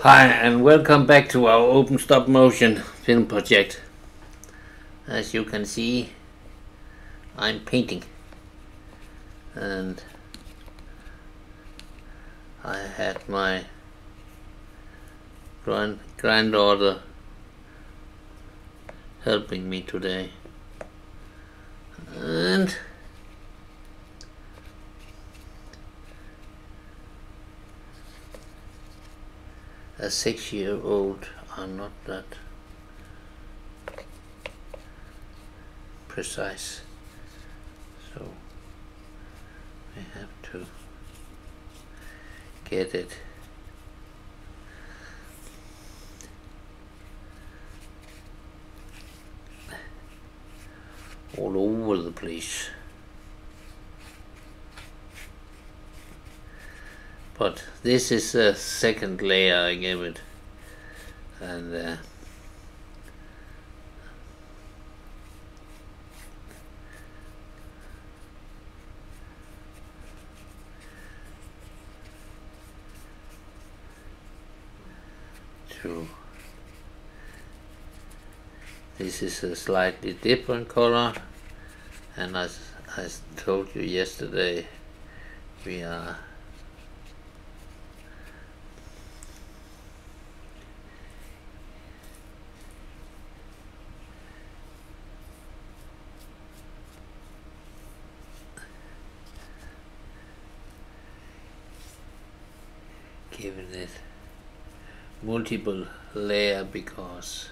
Hi, and welcome back to our open stop motion film project. As you can see, I'm painting, and I had my grand granddaughter helping me today, and a six year old are not that precise. So we have to get it. All over the place but this is a second layer I gave it. And uh, to this is a slightly different color. And as I told you yesterday we are giving it multiple layer because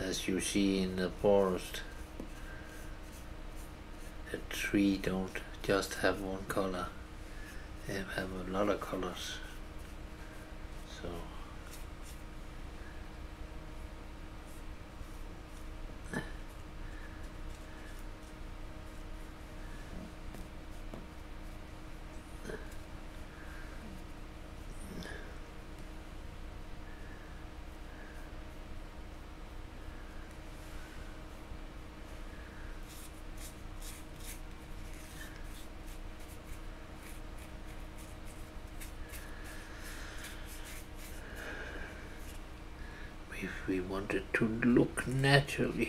as you see in the forest the tree don't just have one color they have a lot of colors. So if we want it to look naturally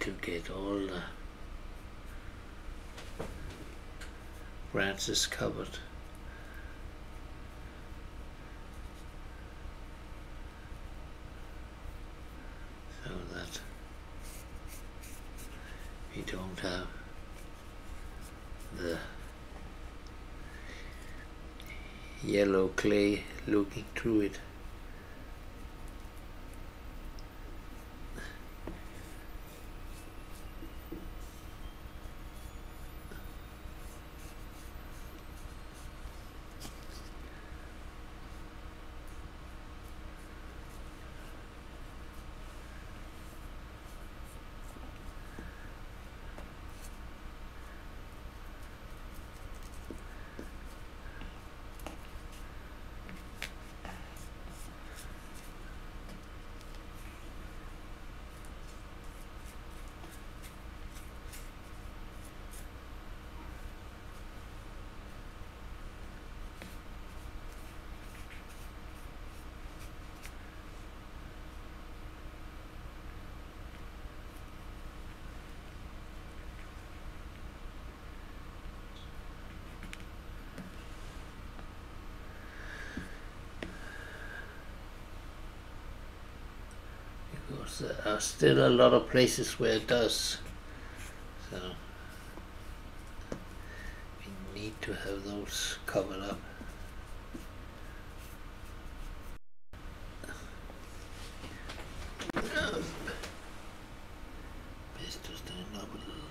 to get all the branches covered. So that we don't have the yellow clay looking through it. There are uh, still a lot of places where it does. So we need to have those covered up. Best to stand up a little.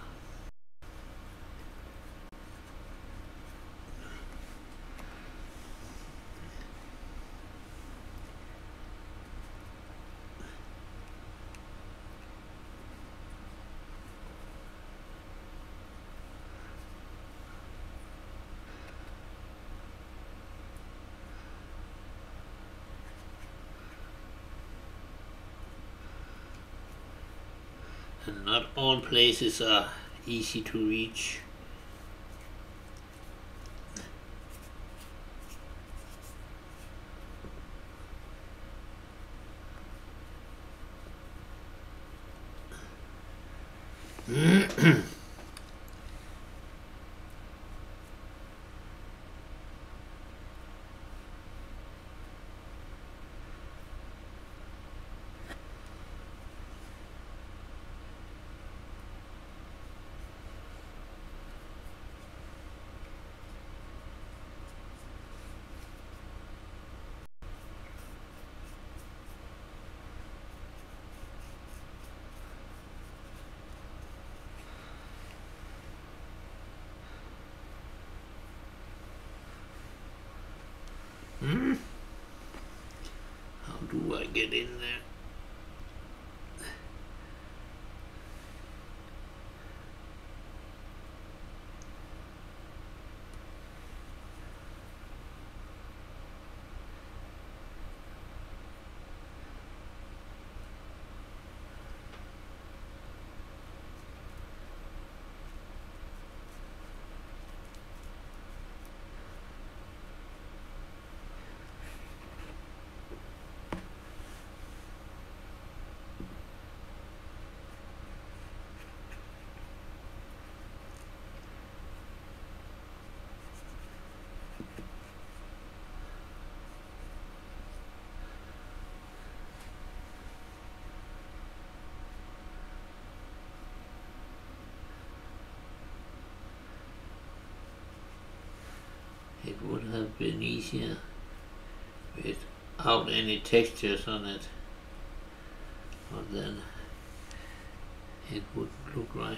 and not all places are easy to reach. Hmm? How do I get in there? It would have been easier without any textures on it. But then it wouldn't look right.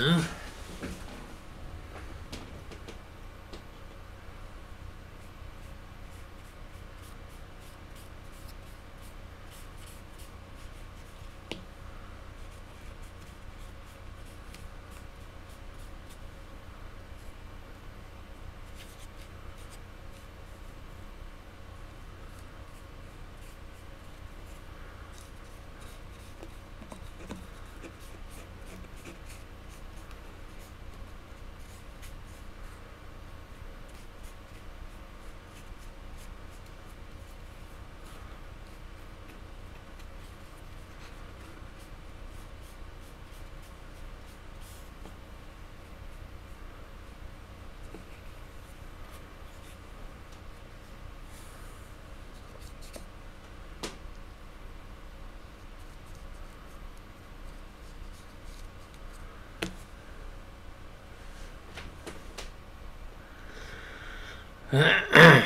Huh? 嗯咳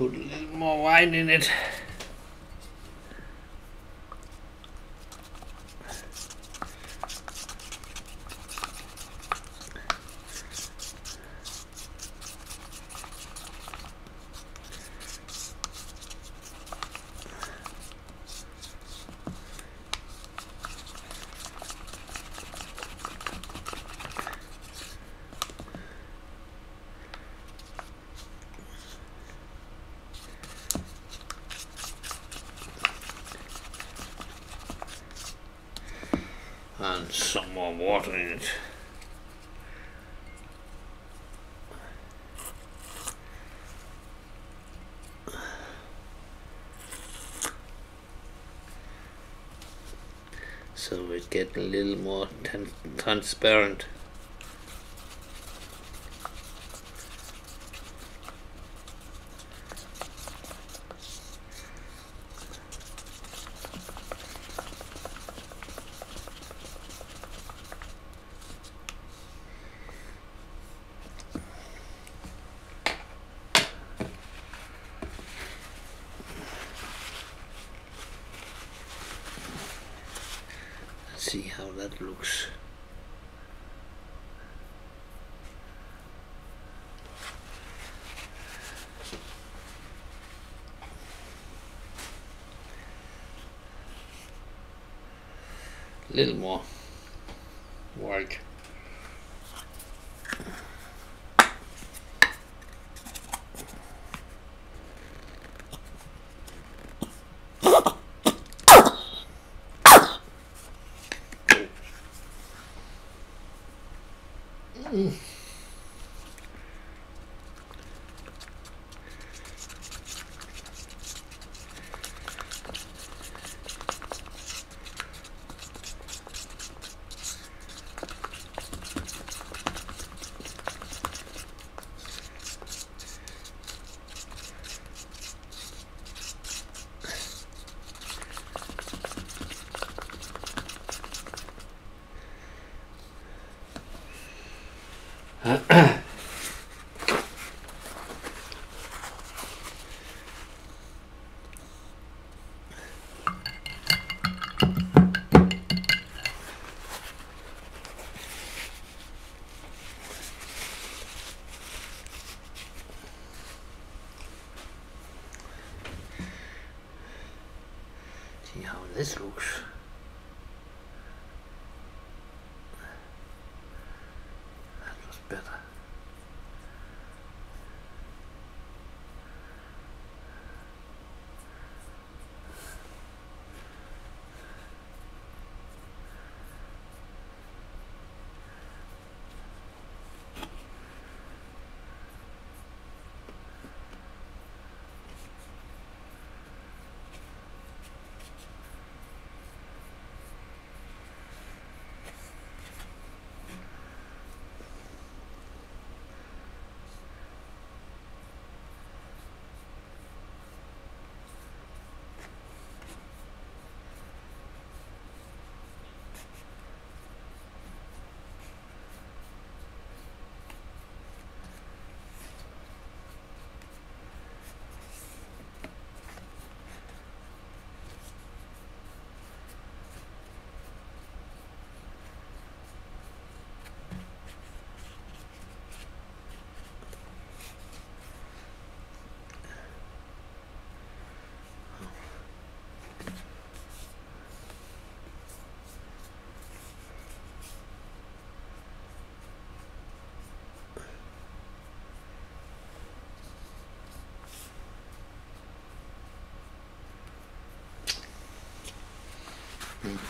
put a little more wine in it. and some more water in it. So it get a little more transparent. see looks. little more work. Mm. See how this looks. That was better.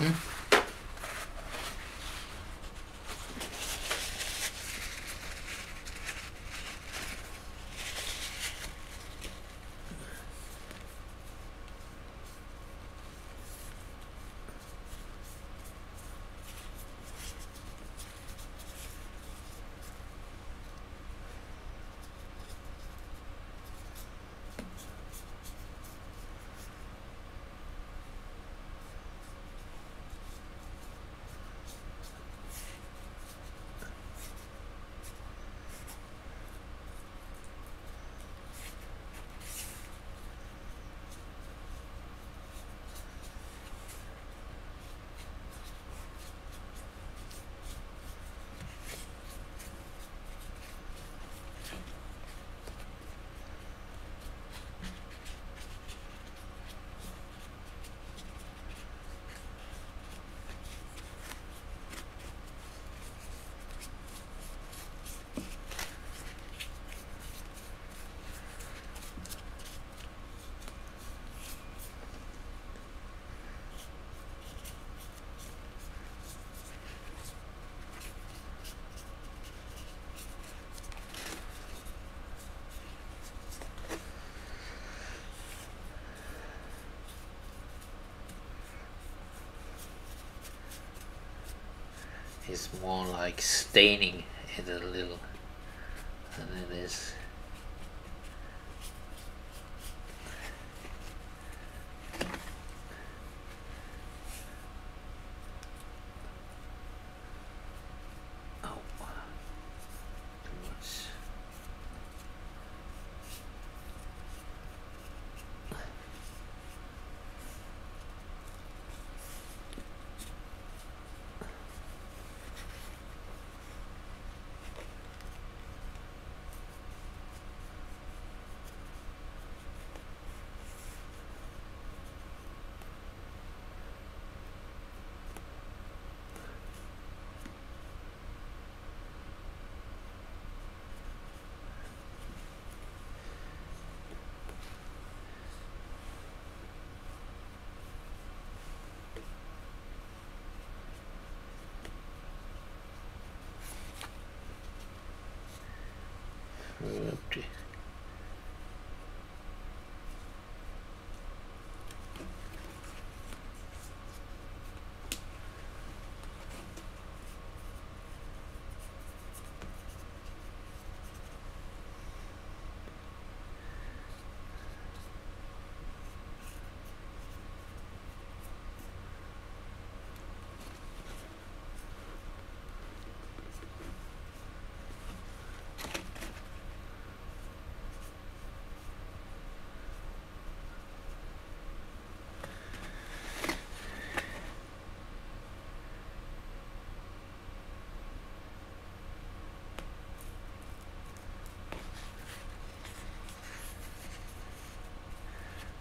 嗯。Is more like staining it a little than it is Oh, too much. Empty.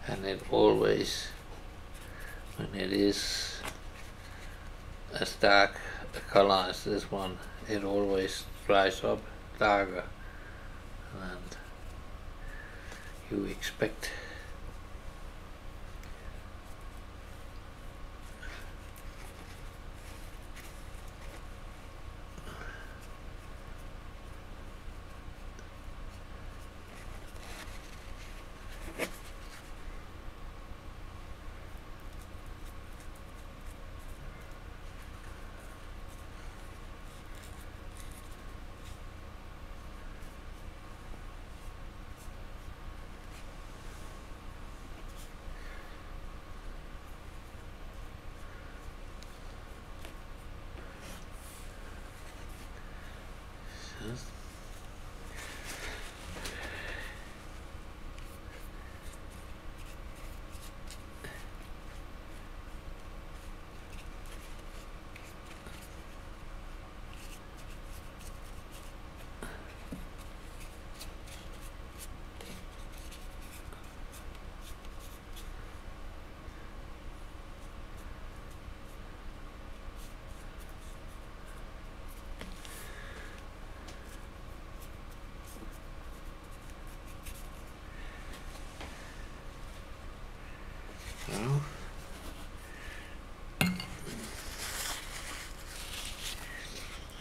And it always when it is as dark a color as this one it always dries up darker. And you expect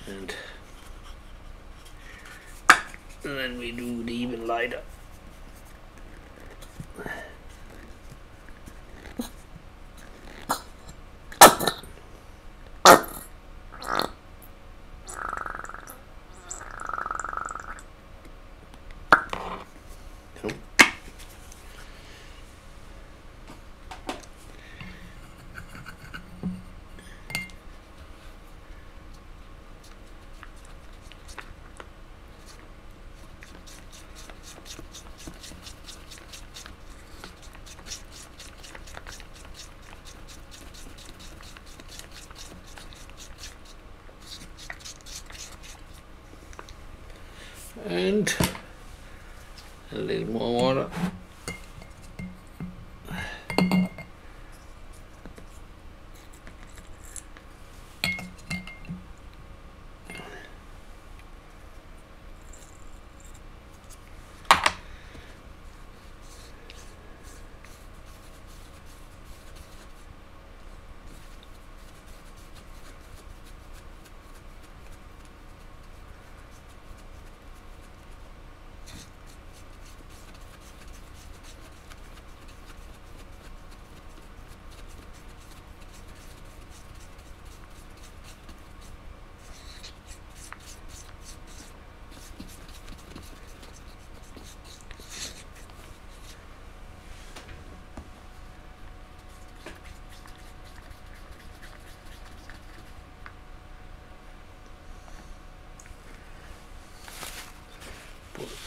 and then we do the even lighter. A little more water.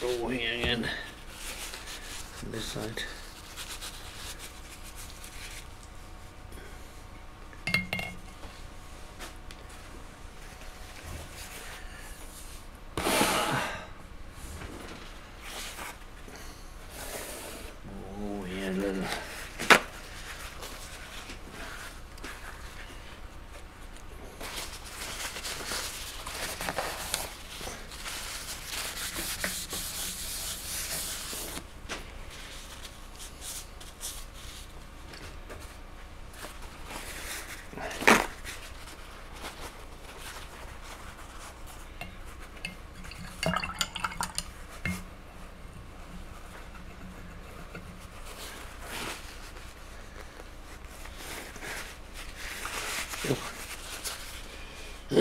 Again. On this side.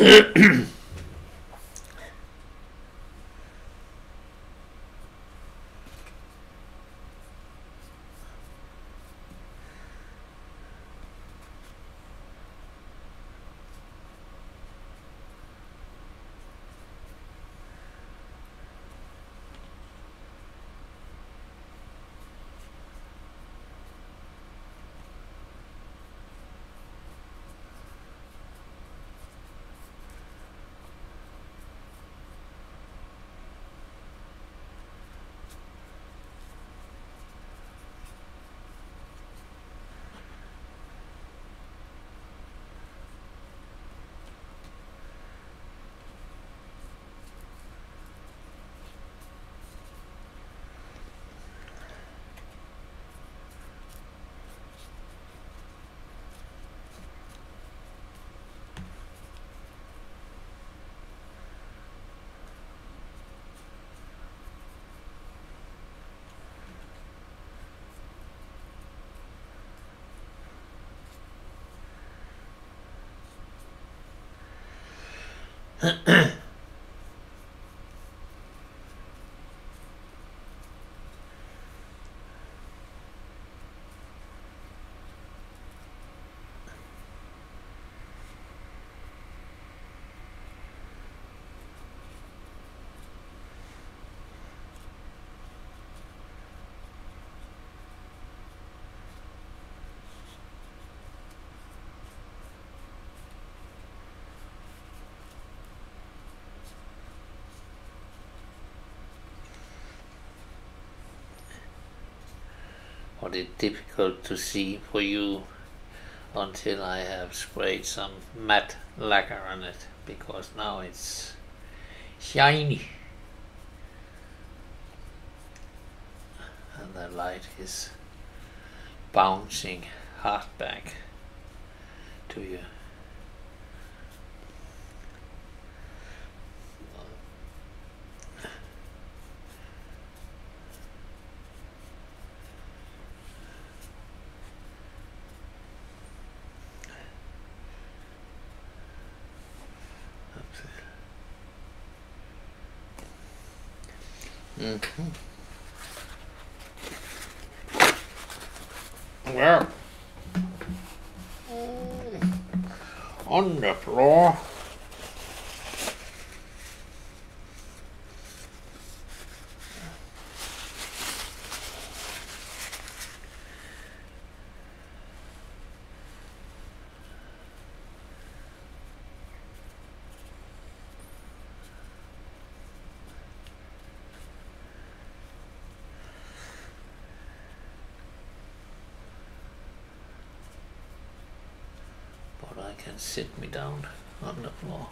Yeah, little. What is difficult to see for you until I have sprayed some matte lacquer on it because now it's shiny and the light is bouncing hard back to you. Mm-hmm. Well, on the floor. But I can sit me down on the floor.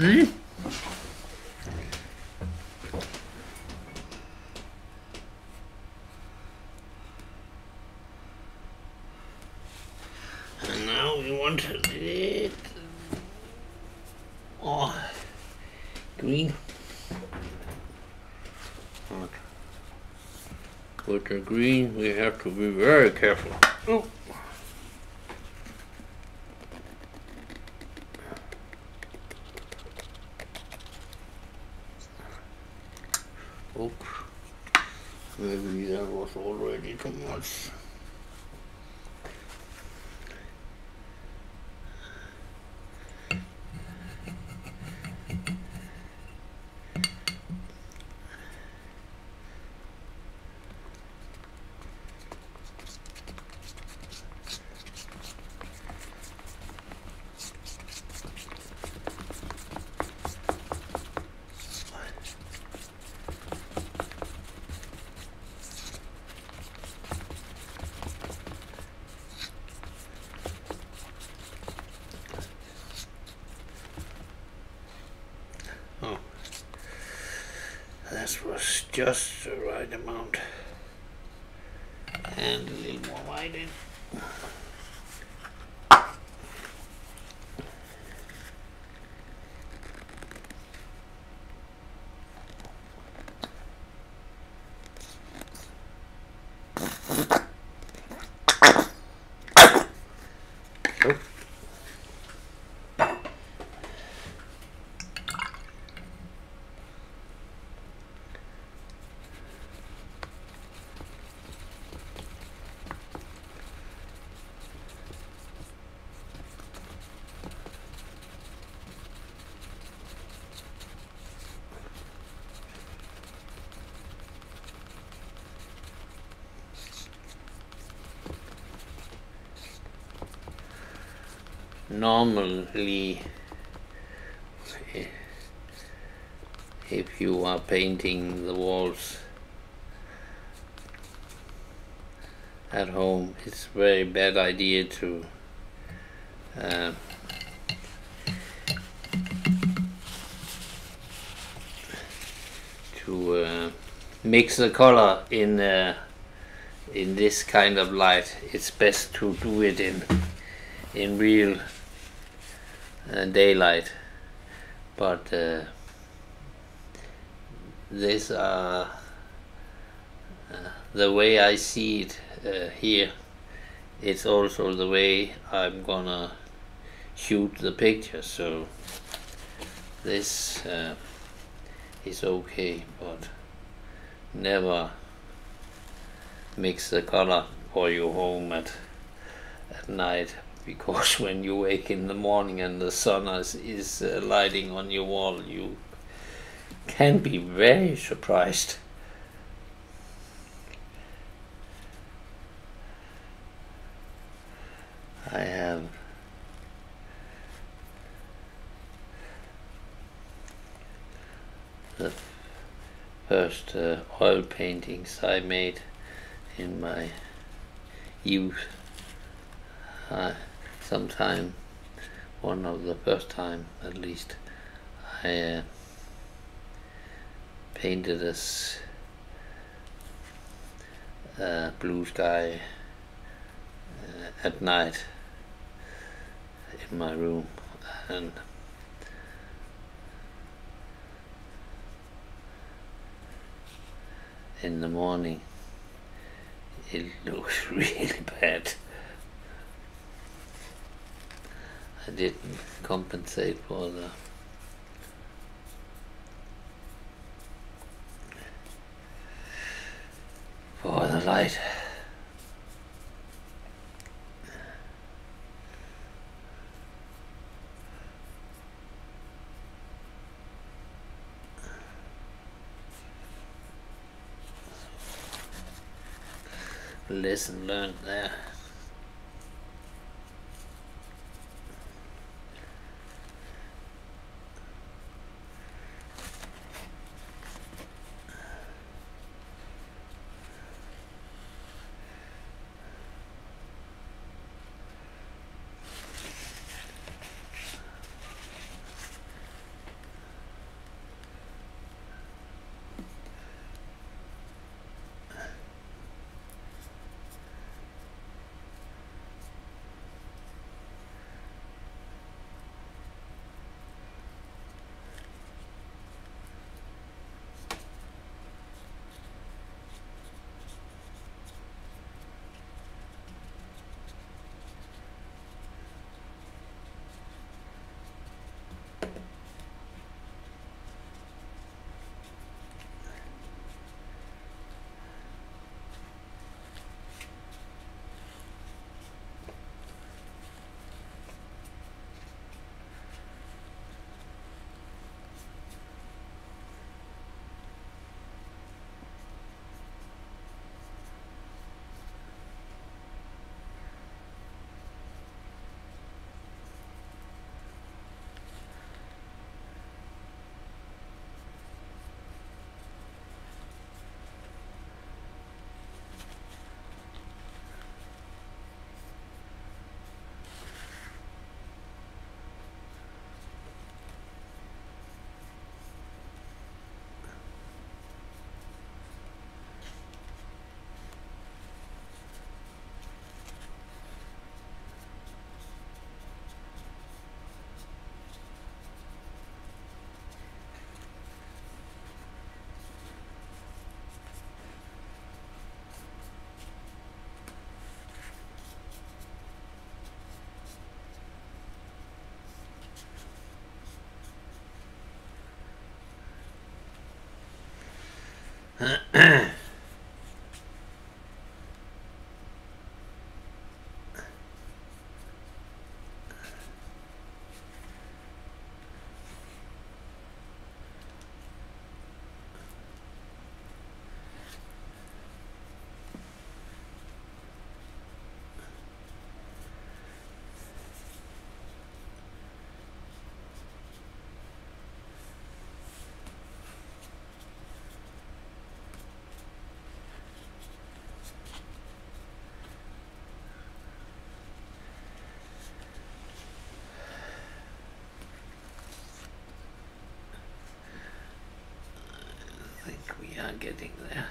And now we want it. Oh, green. With the green, we have to be very careful. Oh. Oops. Maybe that was already too much. Oh. That was just the right amount. And a little more white in. Normally if you are painting the walls at home it's a very bad idea to uh, to uh, mix the color in uh, in this kind of light. It's best to do it in in real daylight. But uh, this uh, uh, the way I see it uh, here it's also the way I'm gonna shoot the picture. So this uh, is okay but never mix the color for your home at at night because when you wake in the morning and the sun is, is uh, lighting on your wall you can be very surprised I have the first uh, oil paintings I made in my youth. Sometime, one of the first time at least, I uh, painted this uh, blue sky uh, at night in my room and in the morning it looks really bad. I didn't compensate for the for the light. Lesson learned there. 嗯嗯。we are getting there.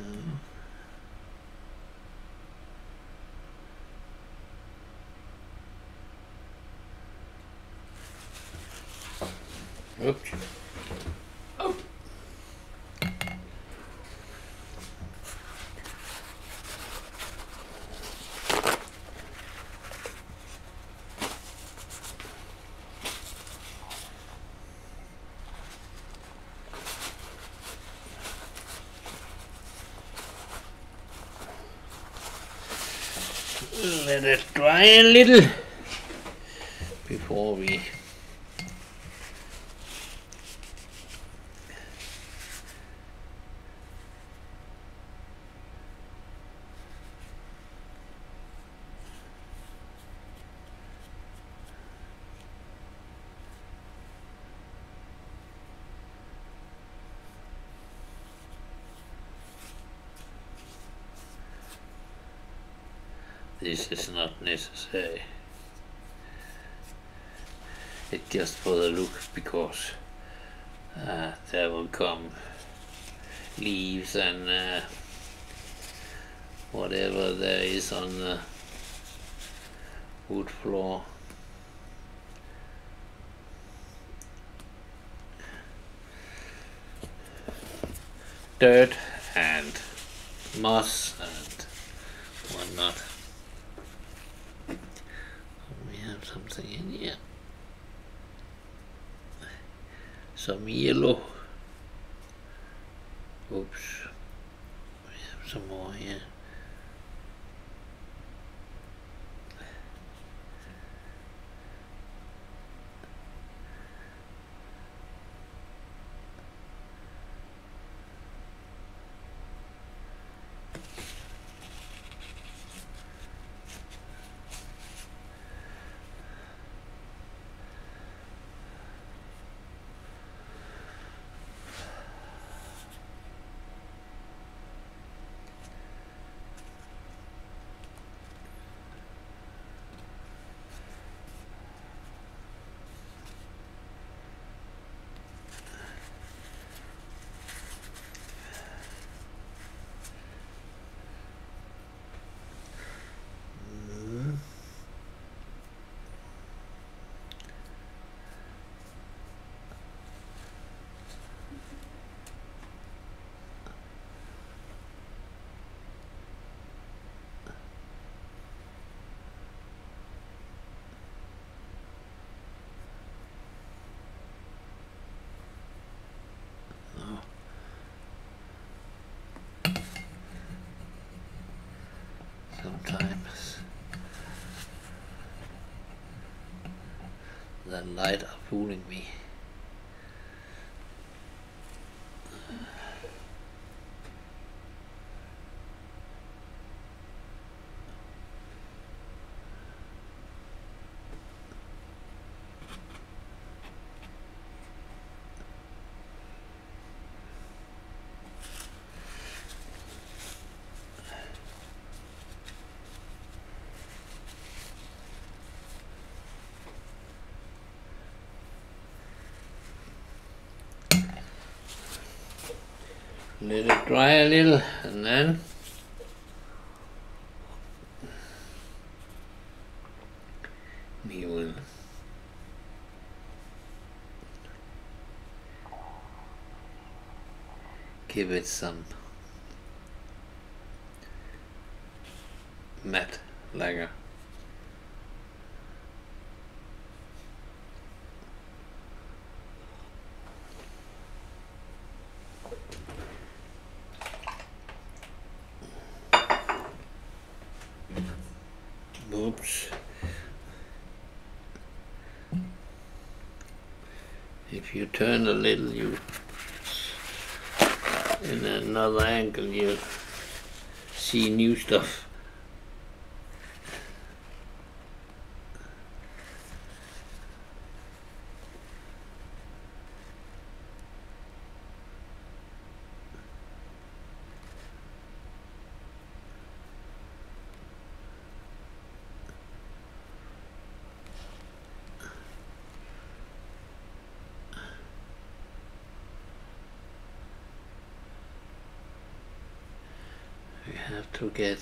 Mm-hmm. Oops. Dry a little before we this is not necessary. It's just for the look because uh, there will come leaves and uh, whatever there is on the wood floor. Dirt and moss and whatnot. We have something in here. Some The light are fooling me. Let it dry a little and then we will give it some matte lacquer. Oops. If you turn a little, you in another angle, you see new stuff. We have to get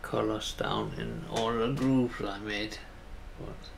colors down in all the grooves I made. But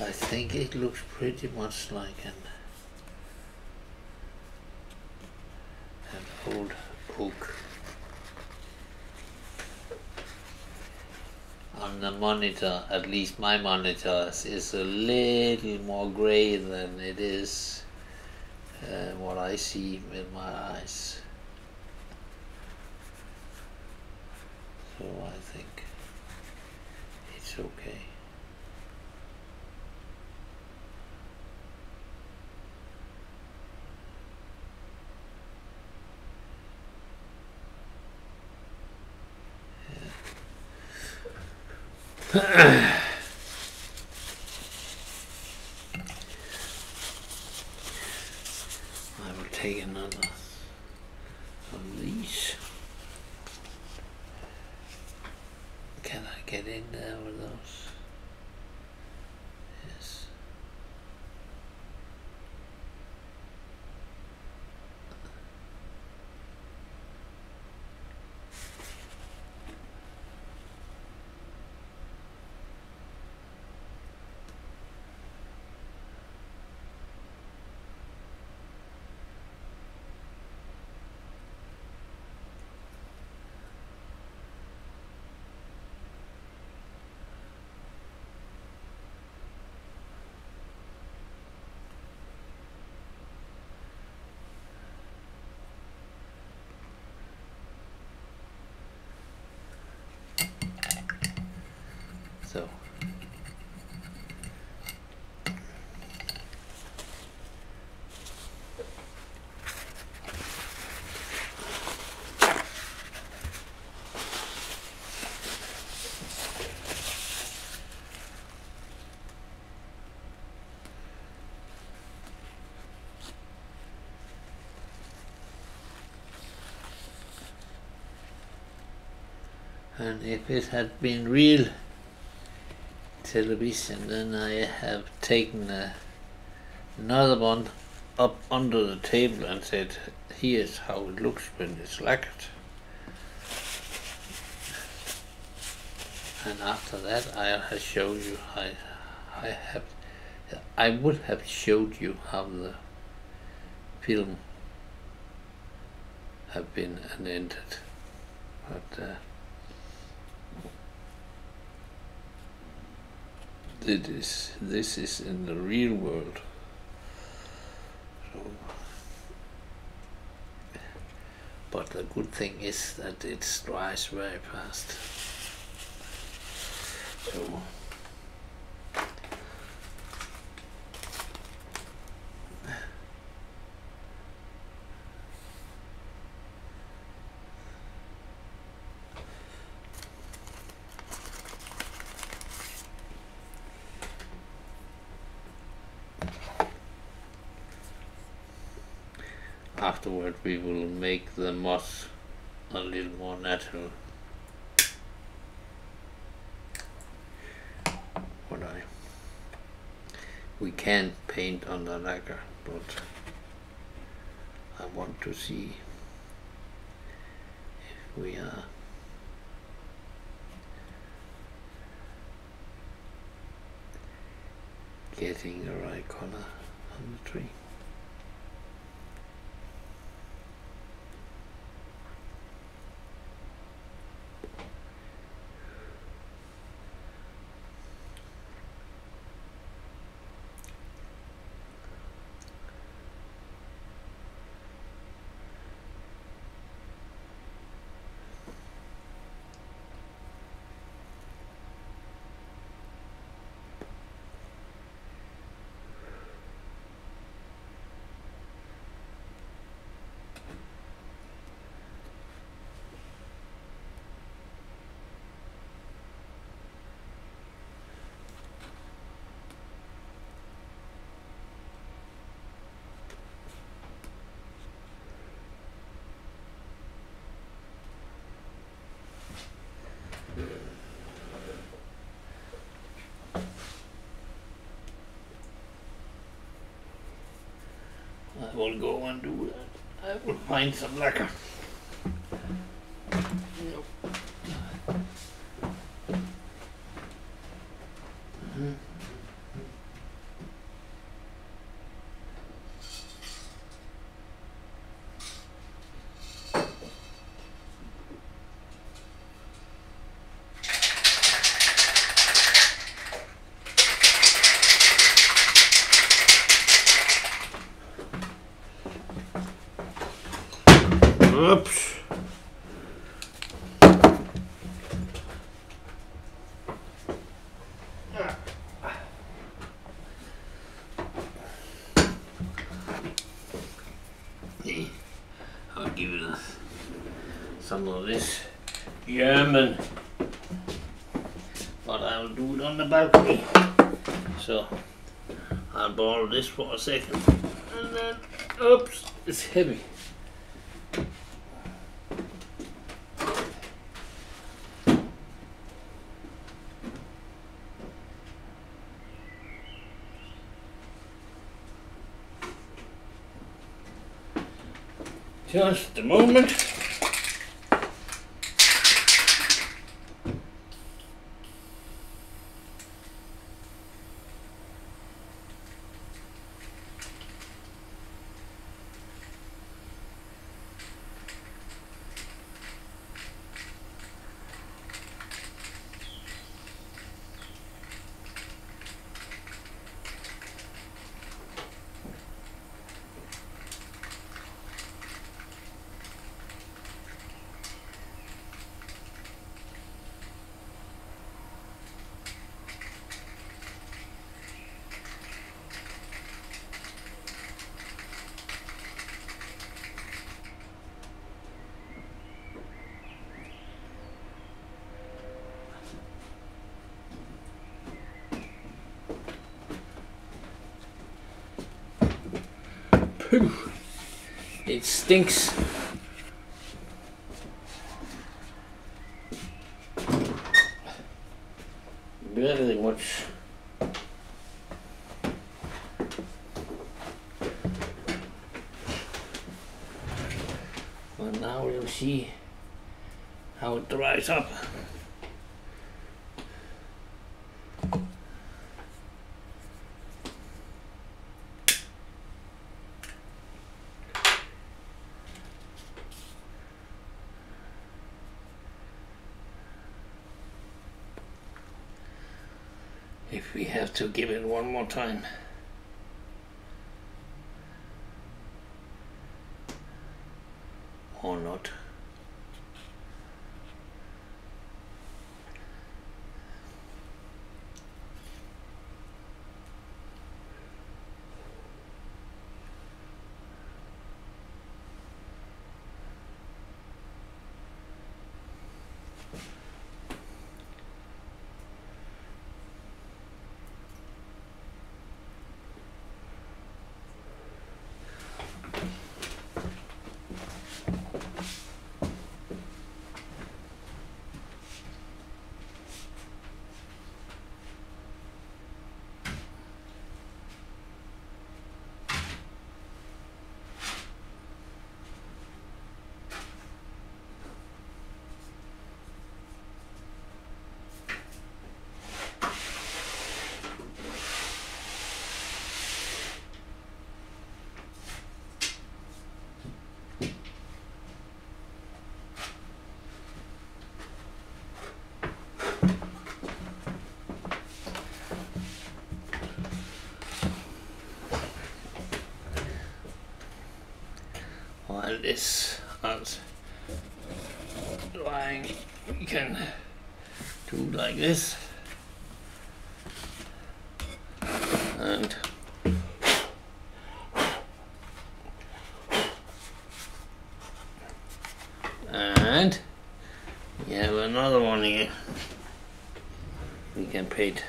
I think it looks pretty much like an an old book. On the monitor, at least my monitor is a little more gray than it is uh, what I see with my eyes. And if it had been real television, then I have taken a, another one up under the table and said, here's how it looks when it's lacquered. And after that, I have showed you, I, I have, I would have showed you how the film have been ended, but uh, this is this is in the real world. So, but the good thing is that it dries very fast. So. afterward we will make the moss a little more natural. What I we can paint on the lacquer, but I want to see if we are getting the right color on the tree. I will go and do that. I will find some lacquer. Oops. I'll give it a, some of this German, but I'll do it on the balcony. So I'll borrow this for a second, and then, oops, it's heavy. Just a moment. poo. It stinks. Really much. But now we'll see how it dries up. To give it one more time. Or not. This. Is drying we can do like this. And and we have another one here. We can paint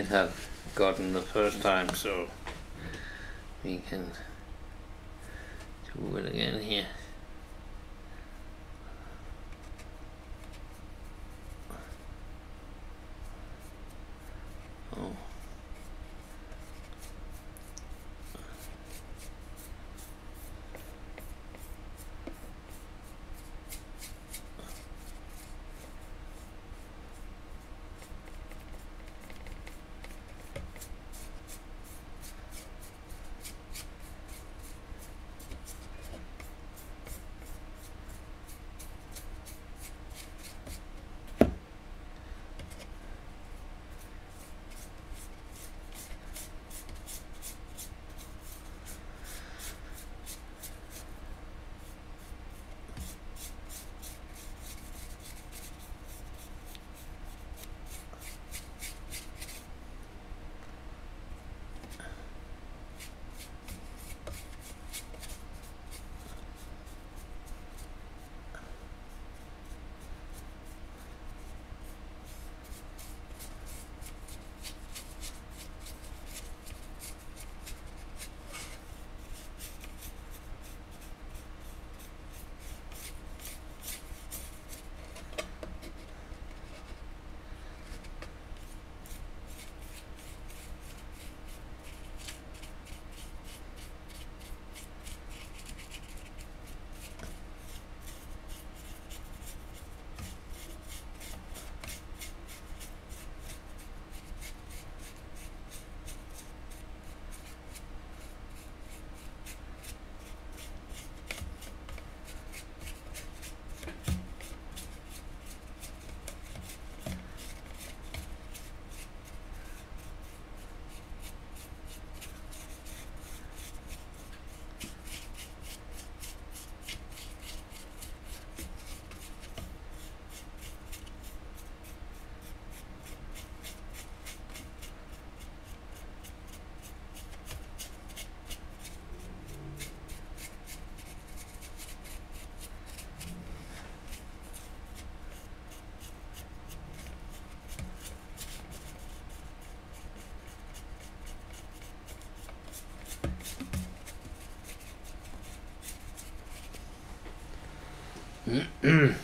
it had gotten the first time so we can うん。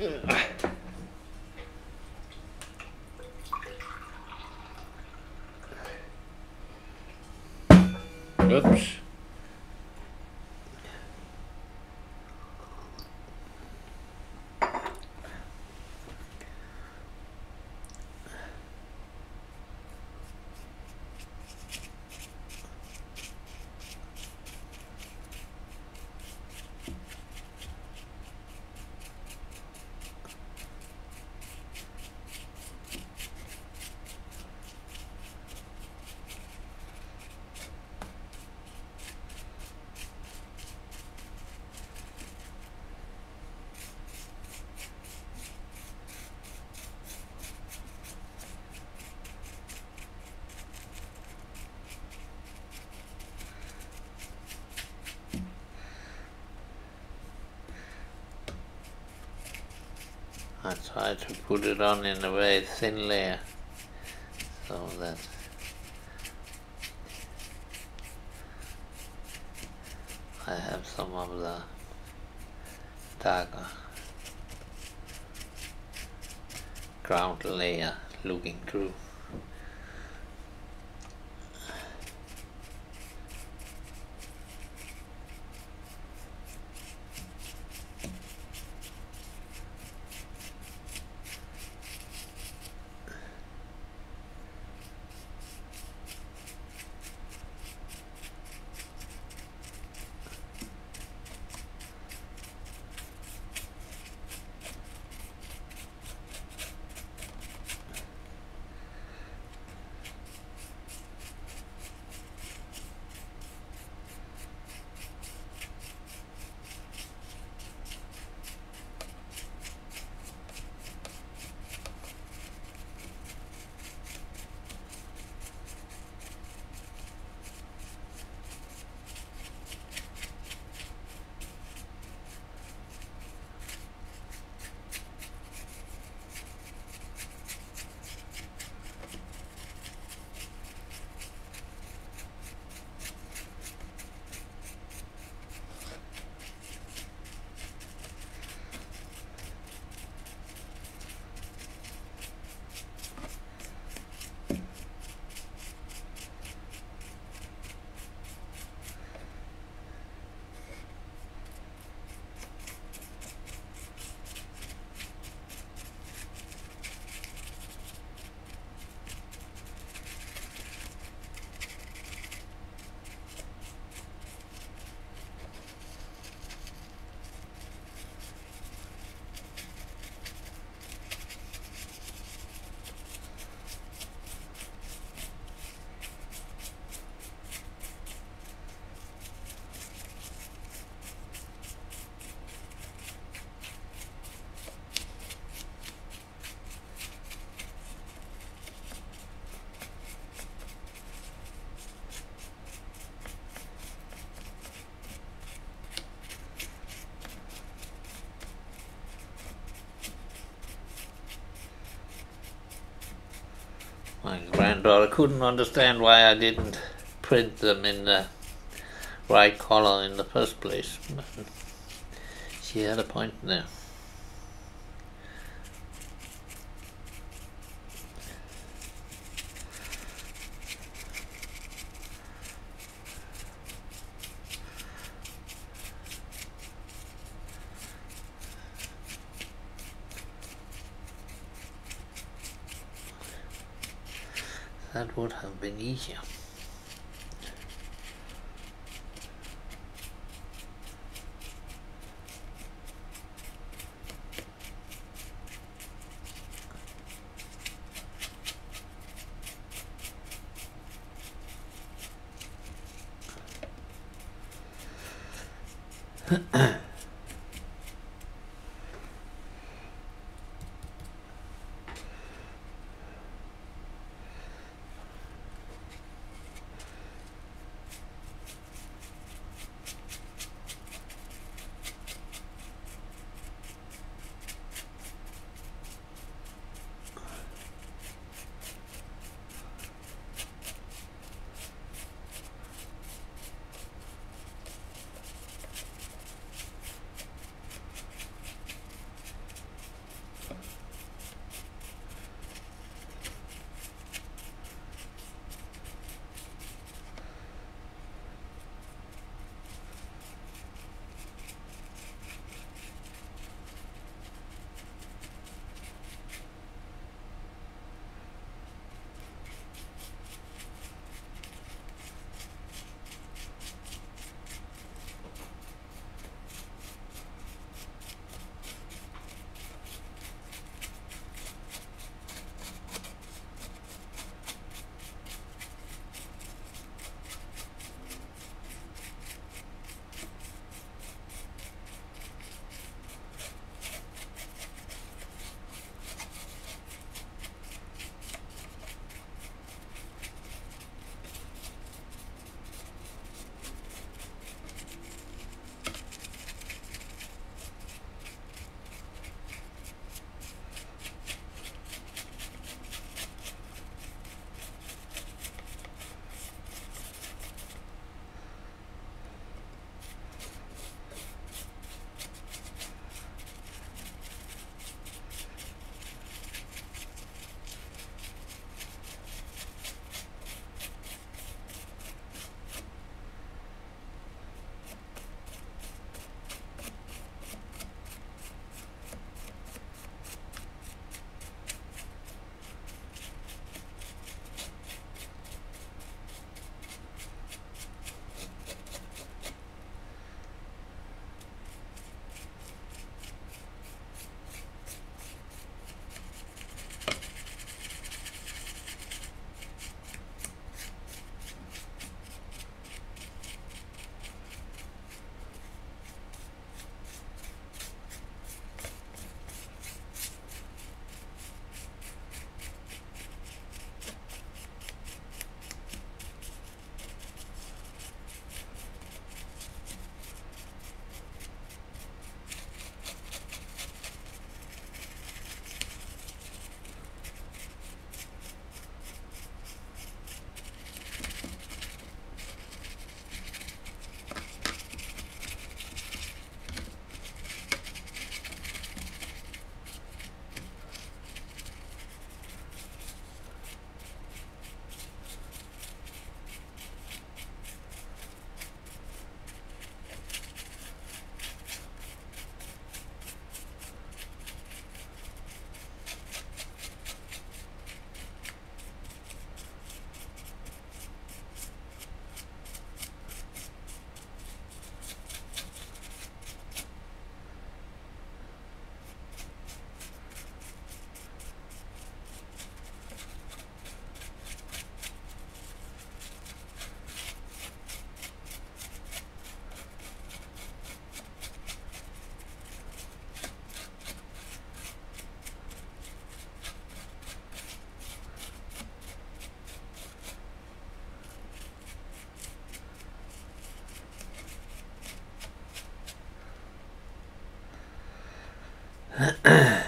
Ugh. Oops. I try to put it on in a very thin layer so that I have some of the darker ground layer looking through. My granddaughter couldn't understand why I didn't print them in the right color in the first place. She had a point there. That would have Ahem.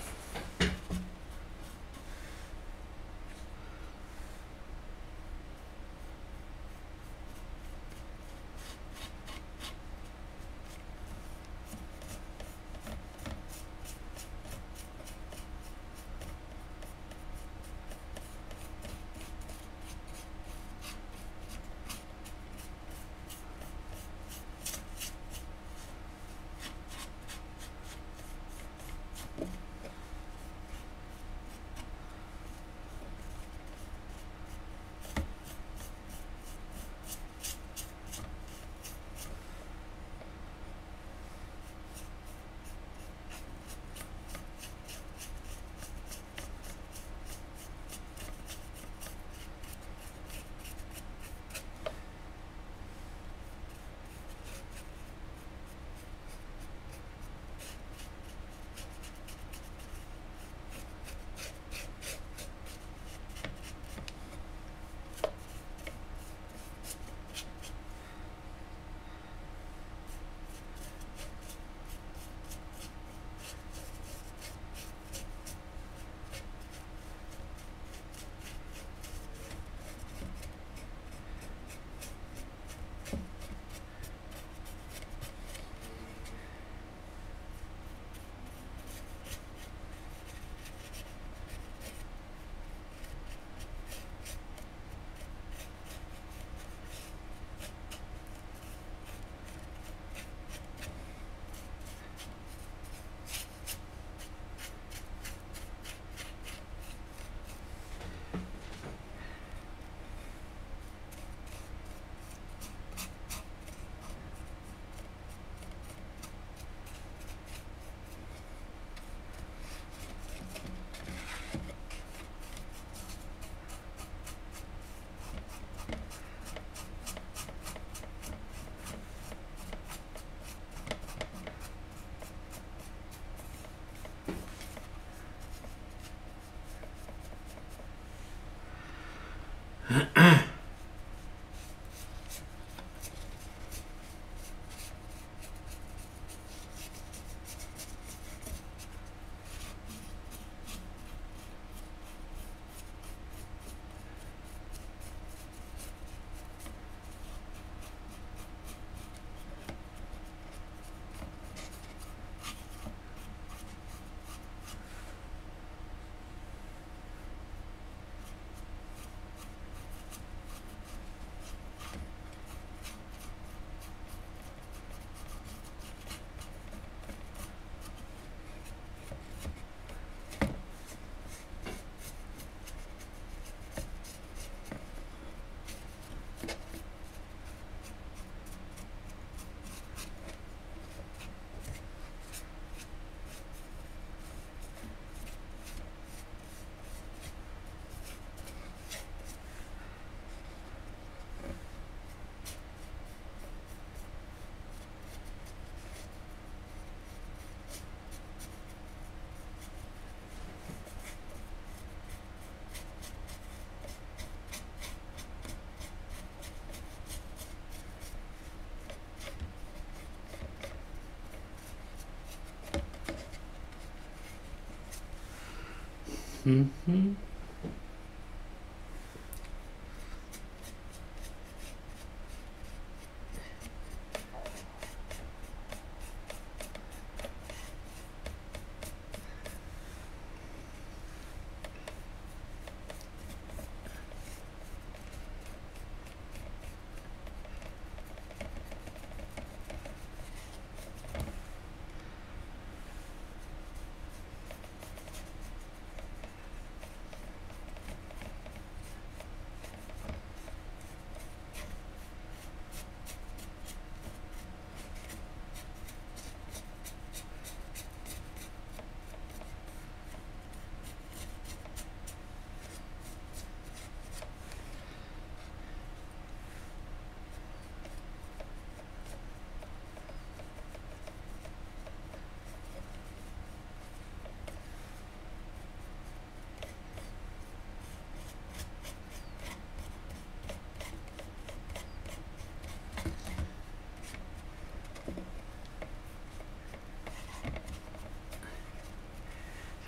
Mm-hmm.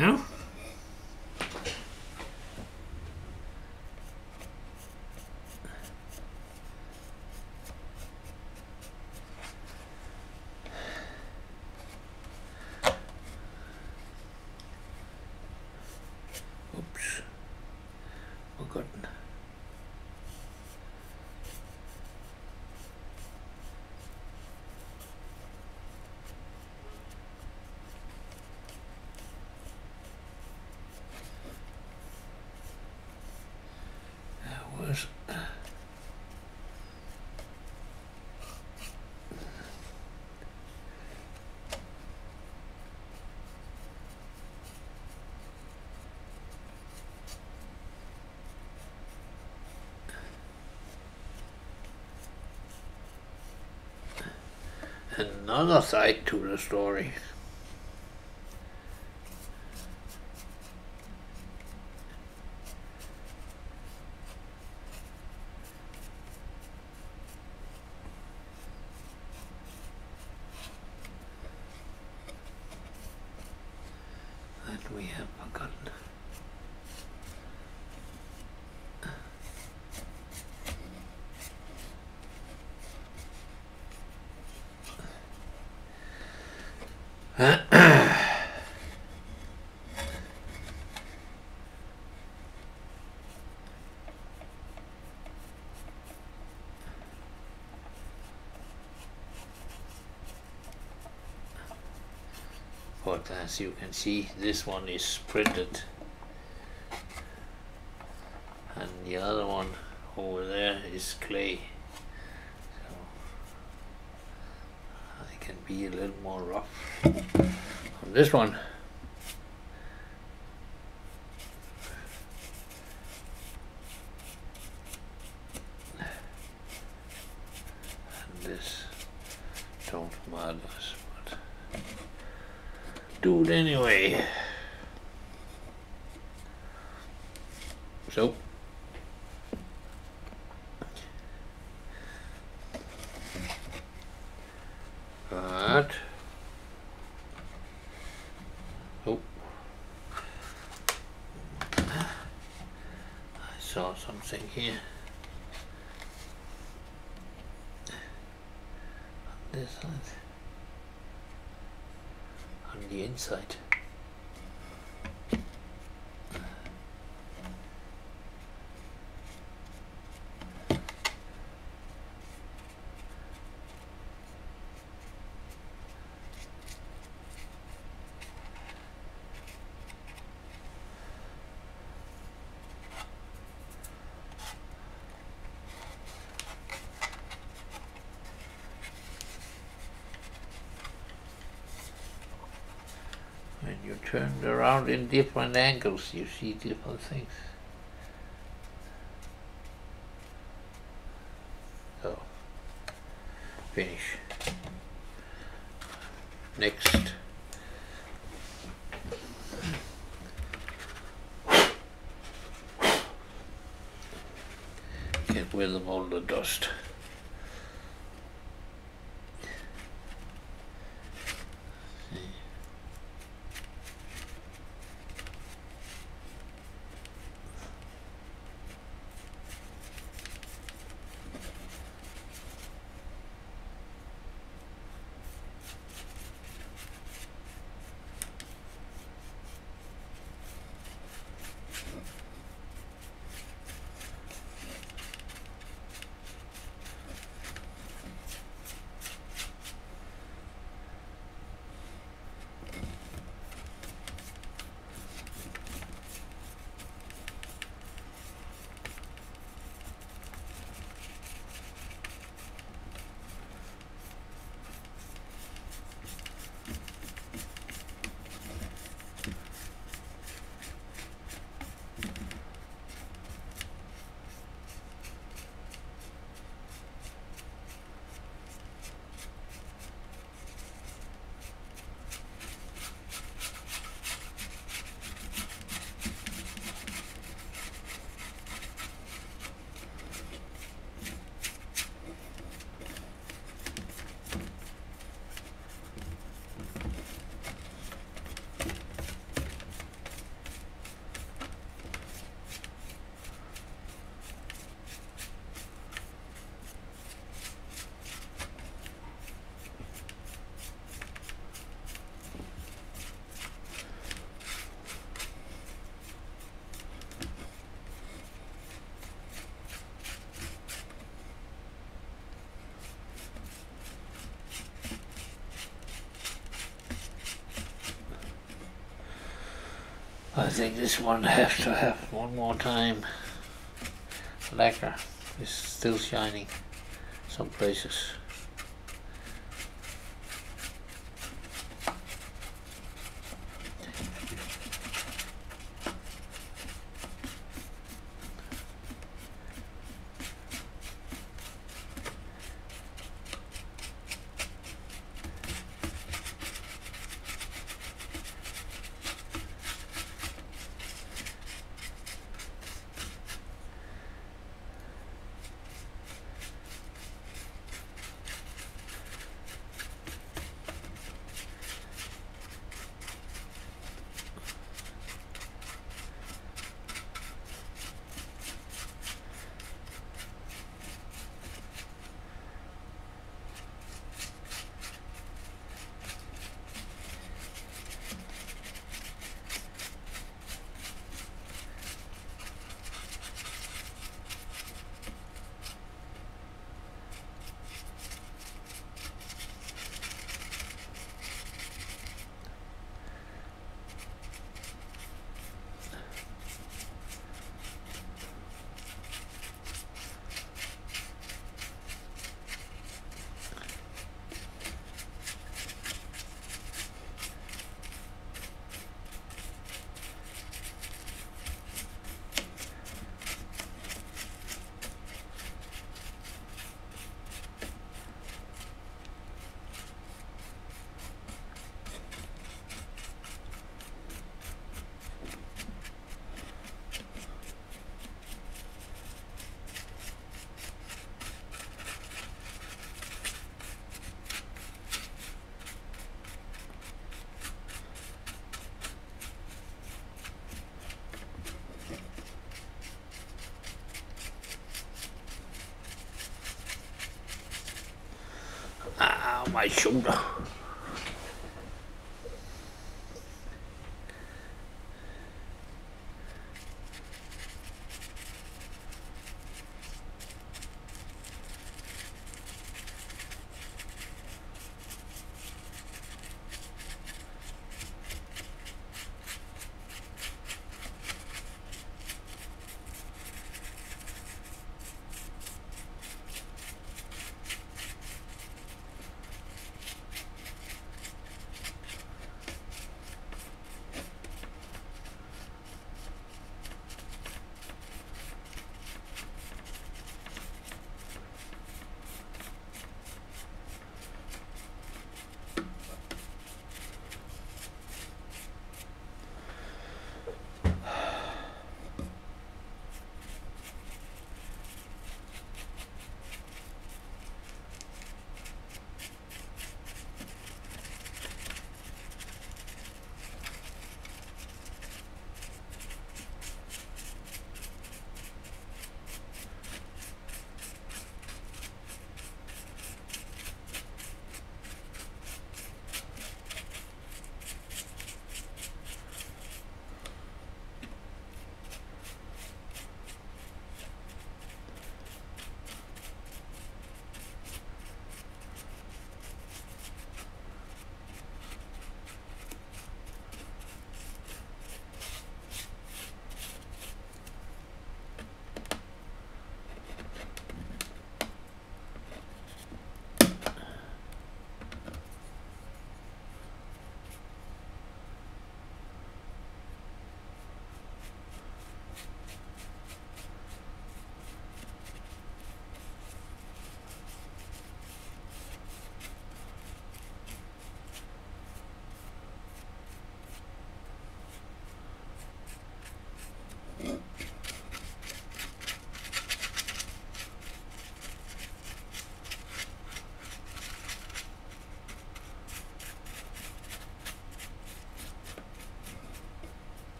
Know? Oops. Forgotten. That was another side to the story. That we have forgotten. But as you can see, this one is printed, and the other one over there is clay. So I can be a little more rough on this one. And this don't matter, but do it anyway. So. But. Oh. I saw something here. On this side on When you turn around in different angles, you see different things. I think this one has to have one more time. Lacquer is still shining some places. Ah, my shoulder.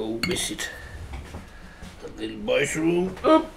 Go visit the little boy's room. Up.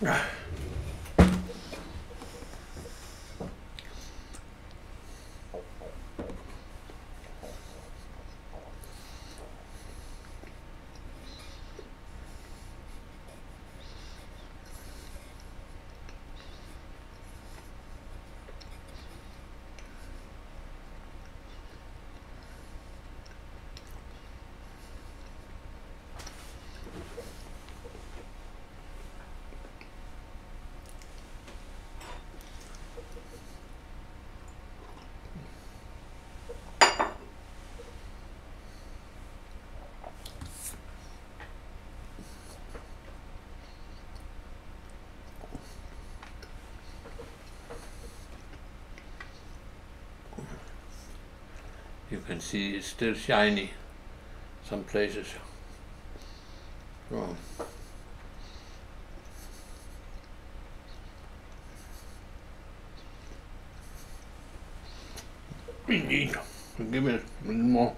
Right. You can see it's still shiny some places. So, give it a little more.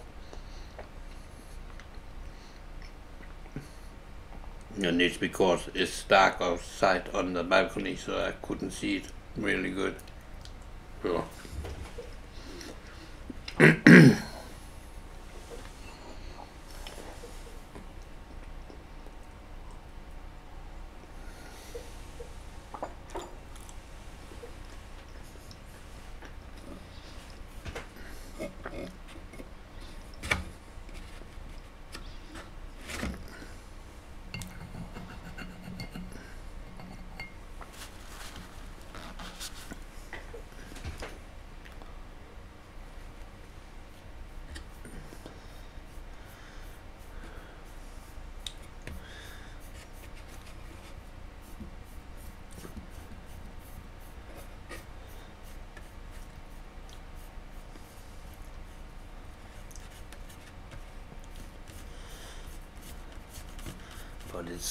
And it's because it's dark outside on the balcony, so I couldn't see it really good.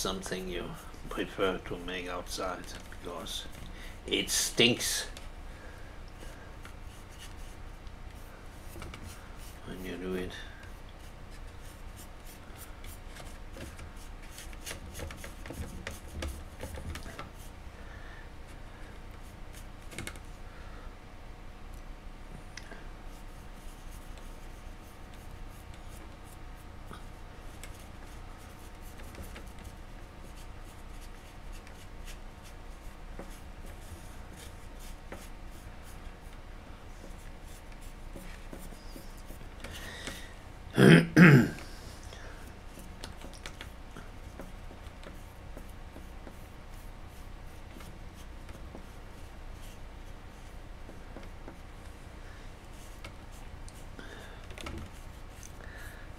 Something you prefer to make outside because it stinks when you do it.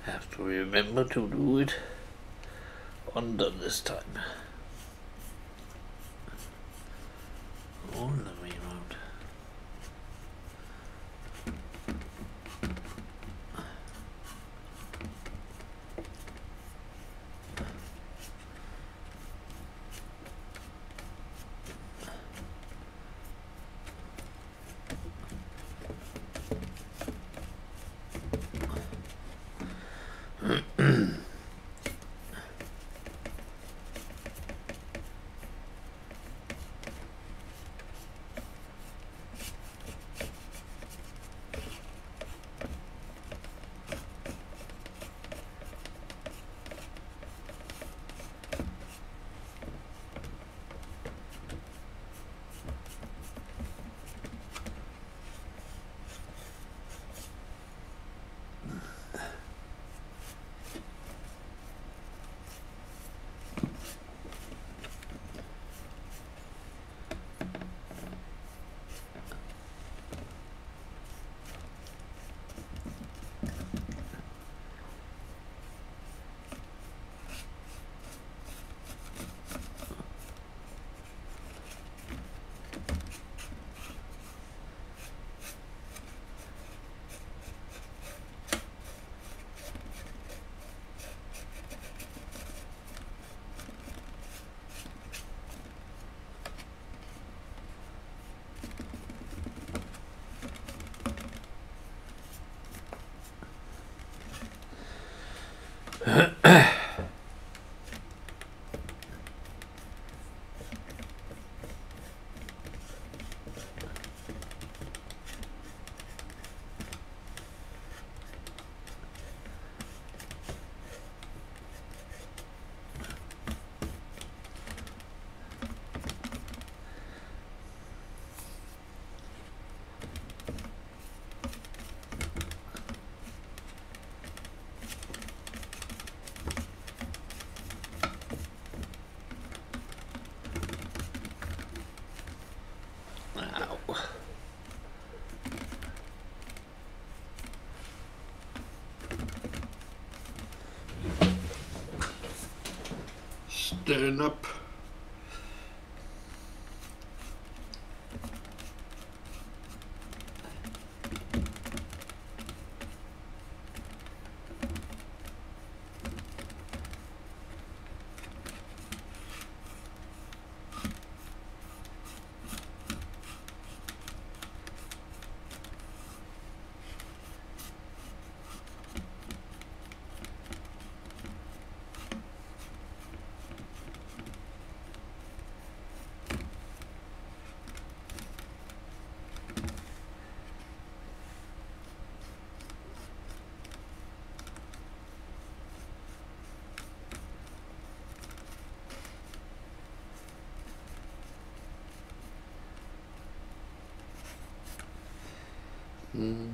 Have to remember to do it under this time. Stand up. Mm.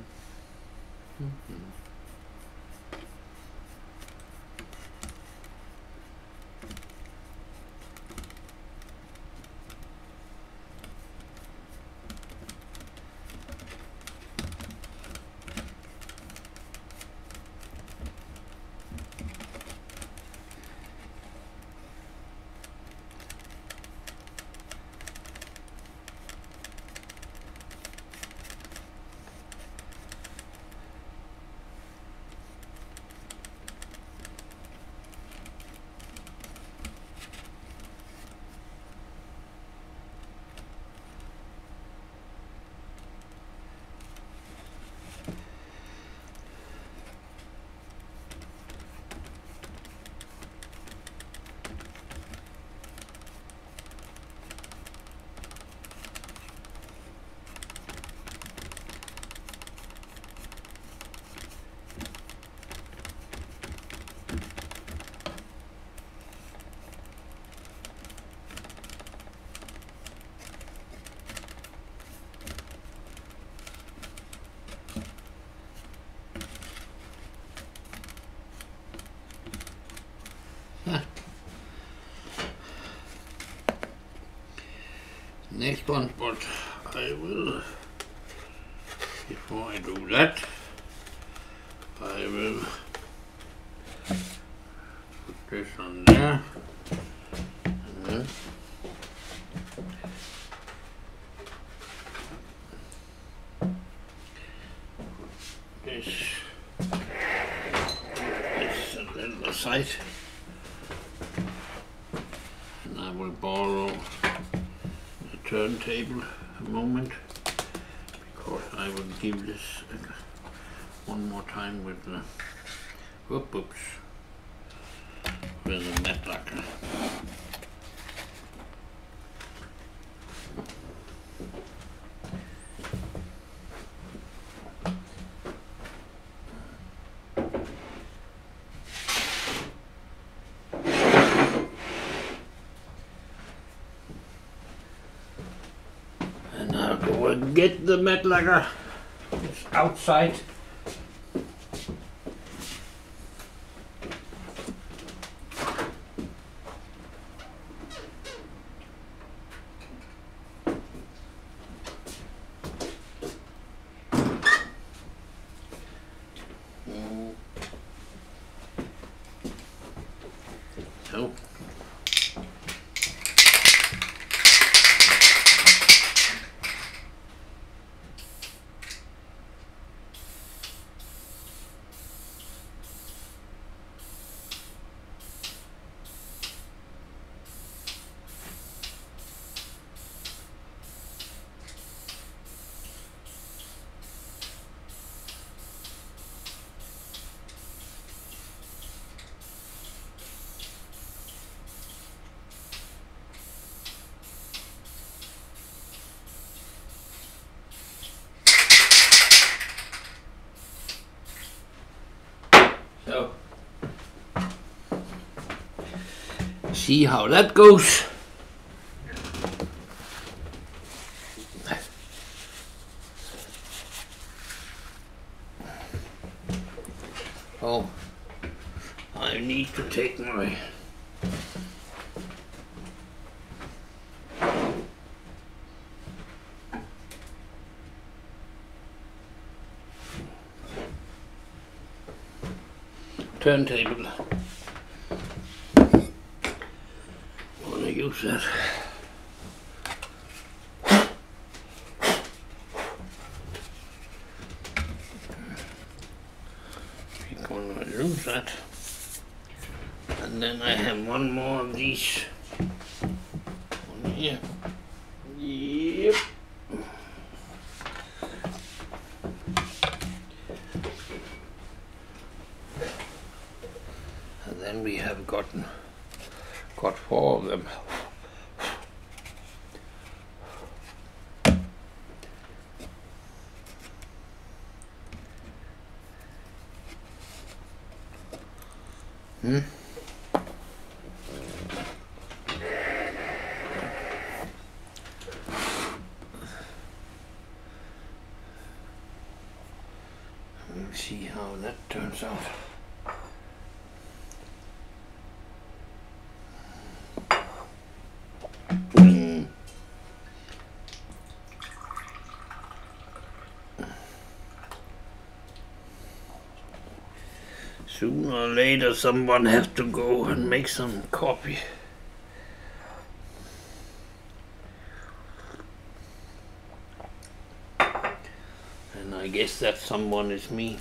Next one, but I will, before I do that, I will put this on there. And then this, this and then the side. And I will borrow the turntable a moment because I will give this uh, one more time with the whoop with the mat lacquer. And I'll go and get the mat lacquer. Outside. Mm. So. So, see how that goes. Oh, I need to take my turntable. Use? We're going to use that. And then I have one more of these. One here. Yep. And then we have gotten got four of them. Hmm? We'll see how that turns out. Mm. Sooner or later, someone has to go and make some coffee. And I guess that someone is me.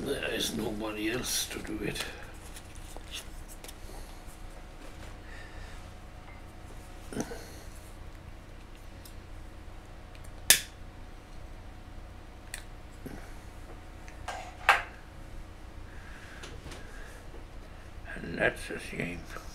There is nobody else to do it. And that's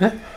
a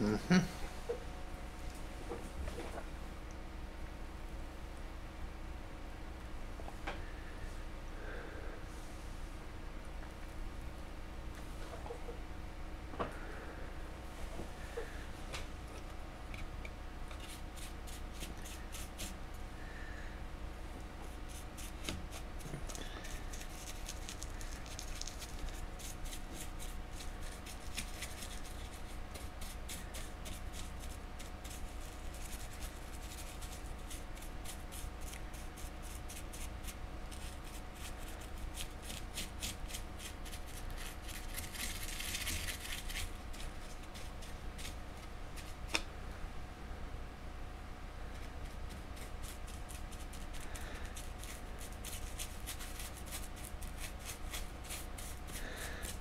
Mm-hmm.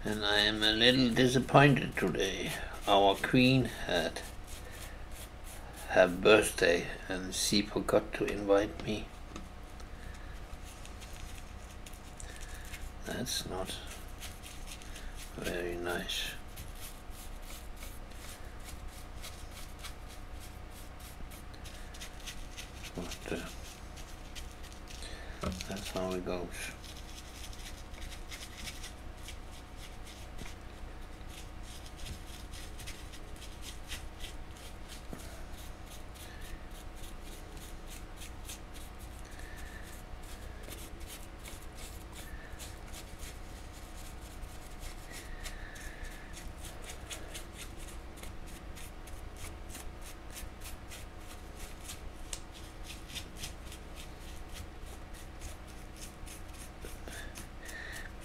And I am a little disappointed today. Our queen had her birthday and she forgot to invite me. That's not very nice. But uh, that's how it goes.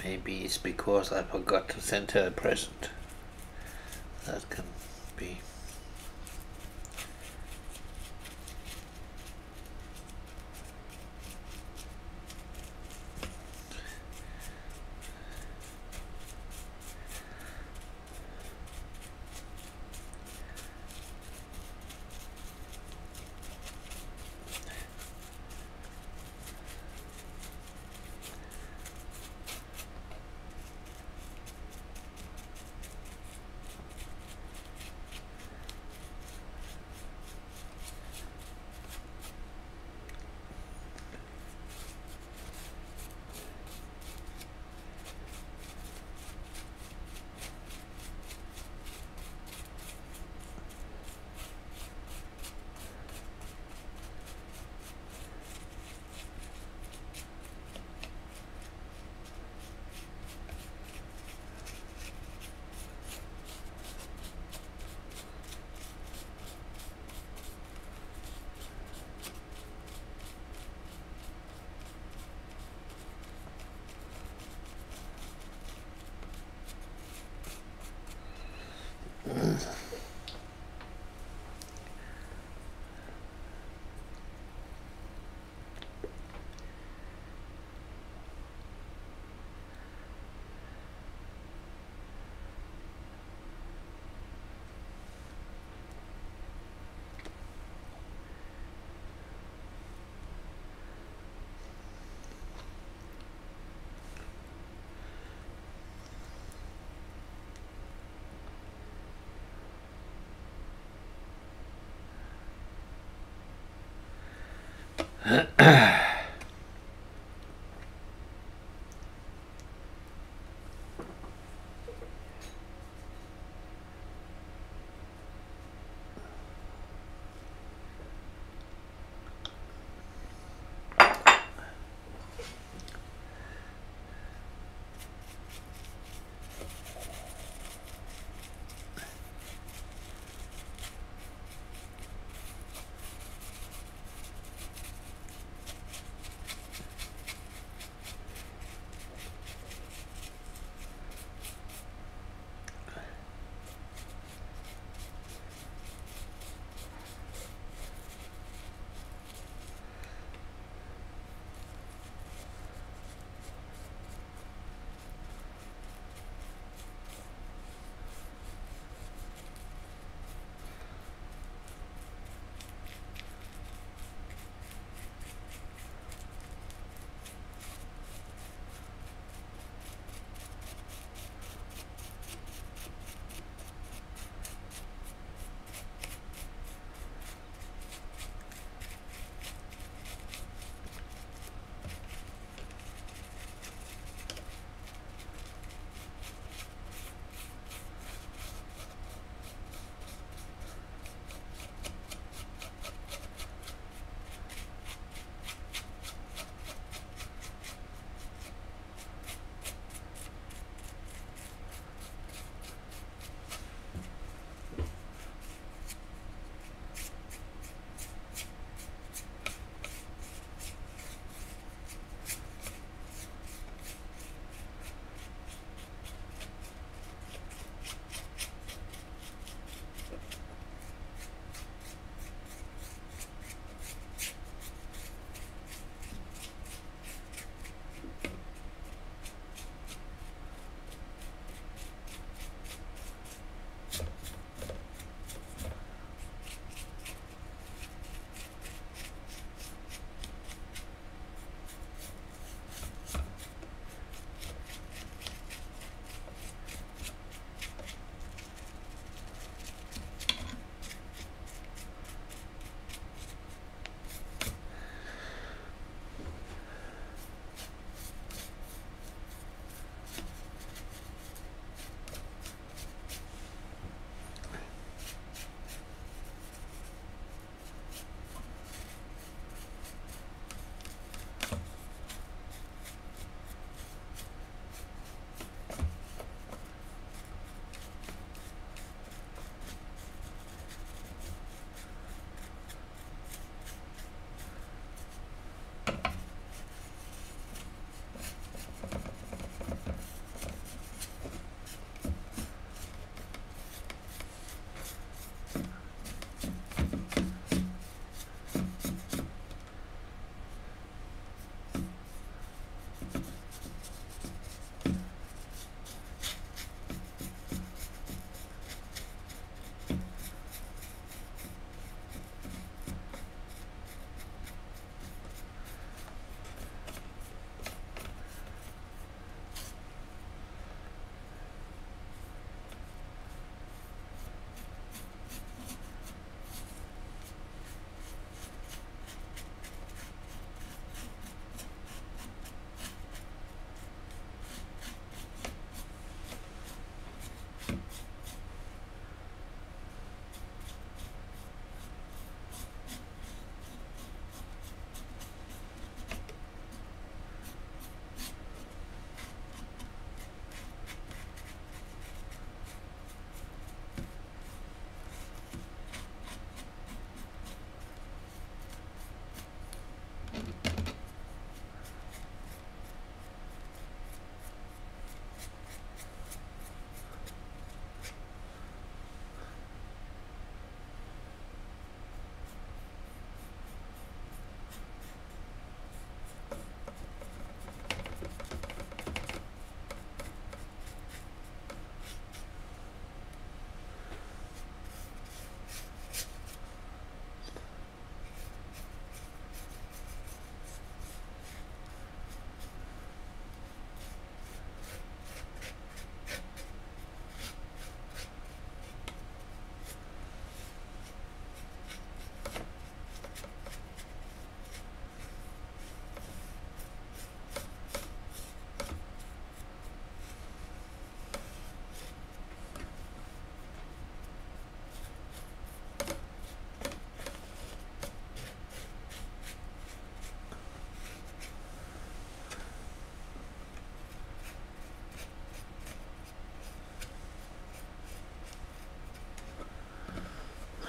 Maybe because I forgot to send her a present. Uh-huh.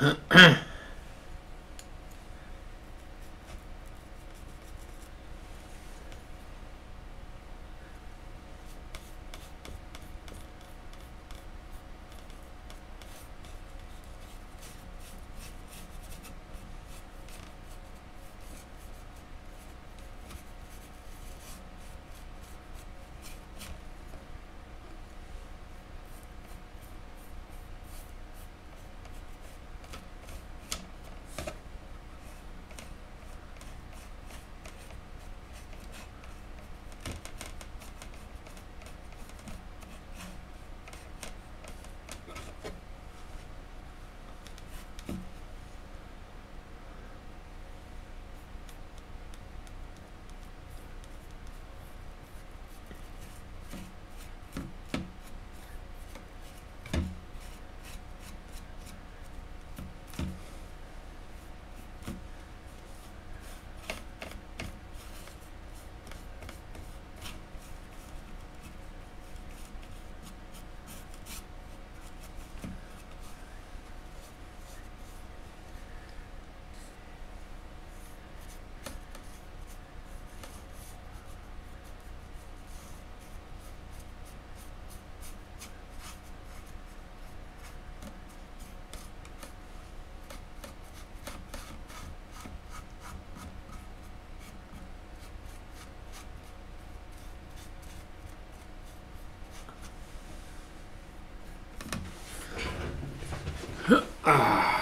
Huh? So.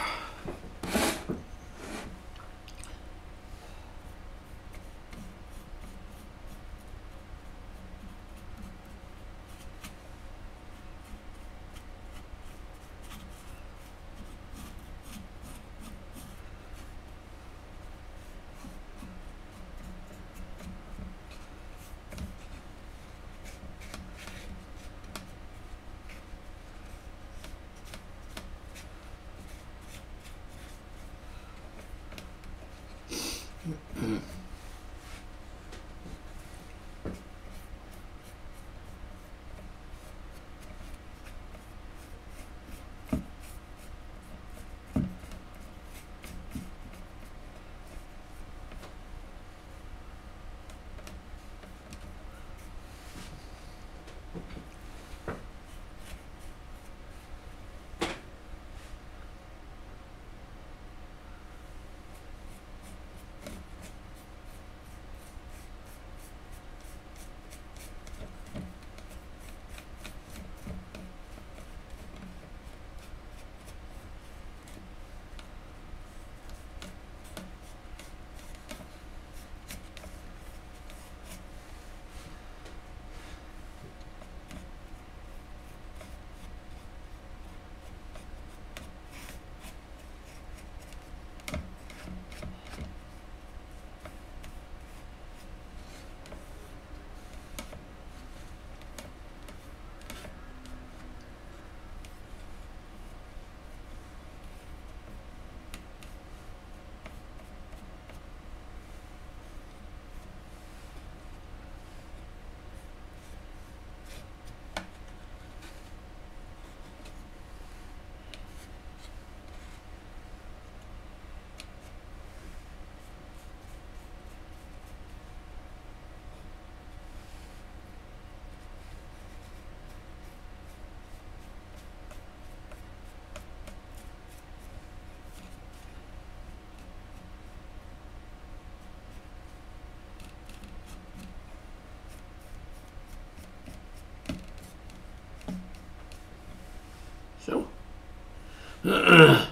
And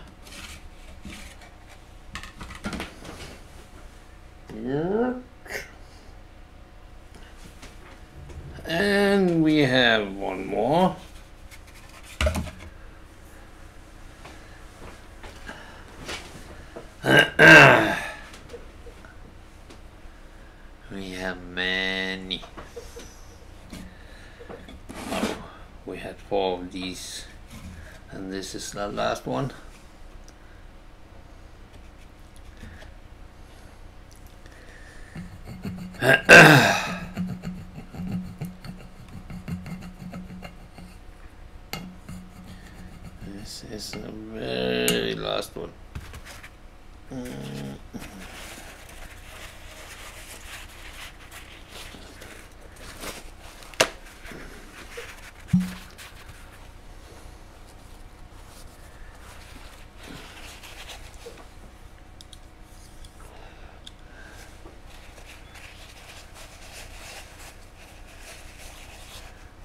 we have one more. we have many. Oh, we had four of these and this last one This is the very last one. Mm.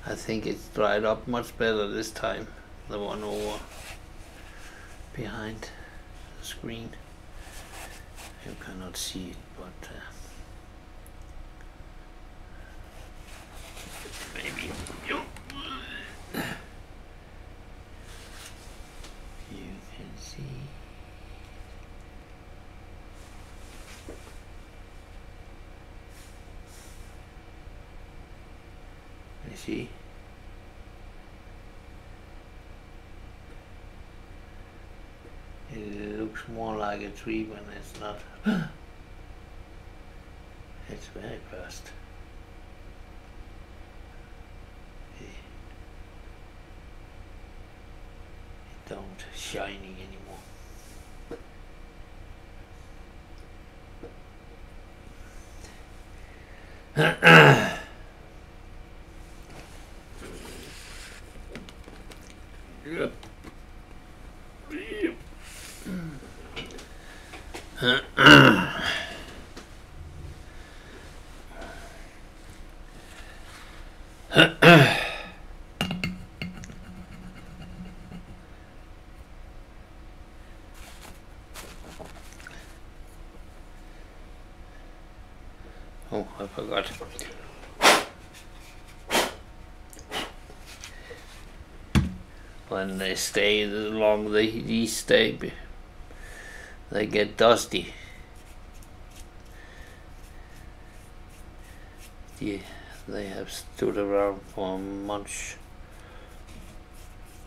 I think it's dried up much better this time, the one over behind the screen. You cannot see it, but uh, maybe you, you can see. You see? It looks more like a tree when it's not. it's very fast. It don't shining anymore. Yep. Oh, forgot. When they stay along the these stay, they get dusty. Yeah, they have stood around for months.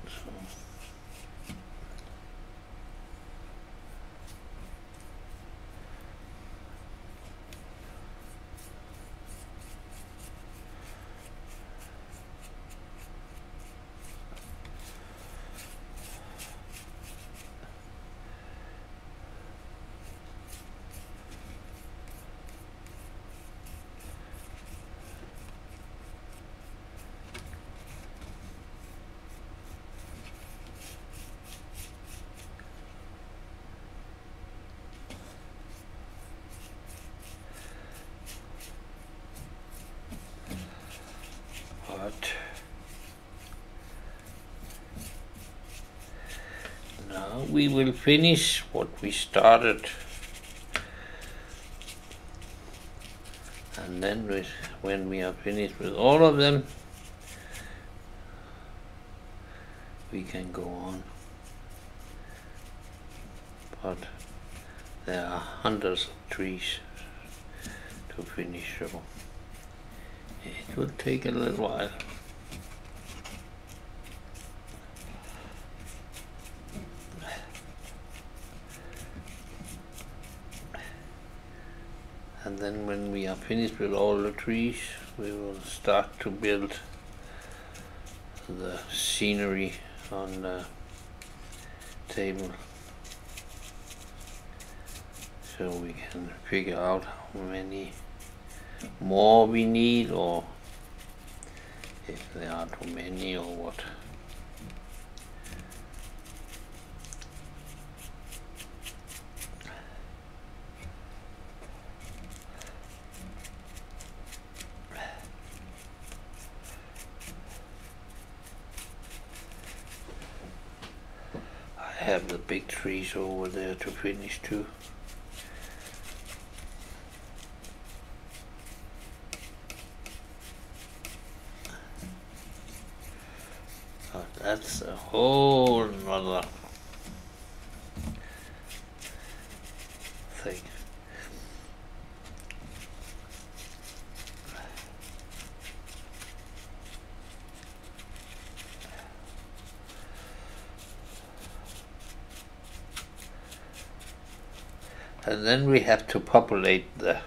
So. But now we will finish what we started. And then with, when we are finished with all of them, we can go on. But there are hundreds of trees to finish, so it will take a little while. And then when we are finished with all the trees, we will start to build the scenery on the table so we can figure out how many more we need or if there are too many or what. I have the big trees over there to finish too. But that's a whole nother thing. And then we have to populate the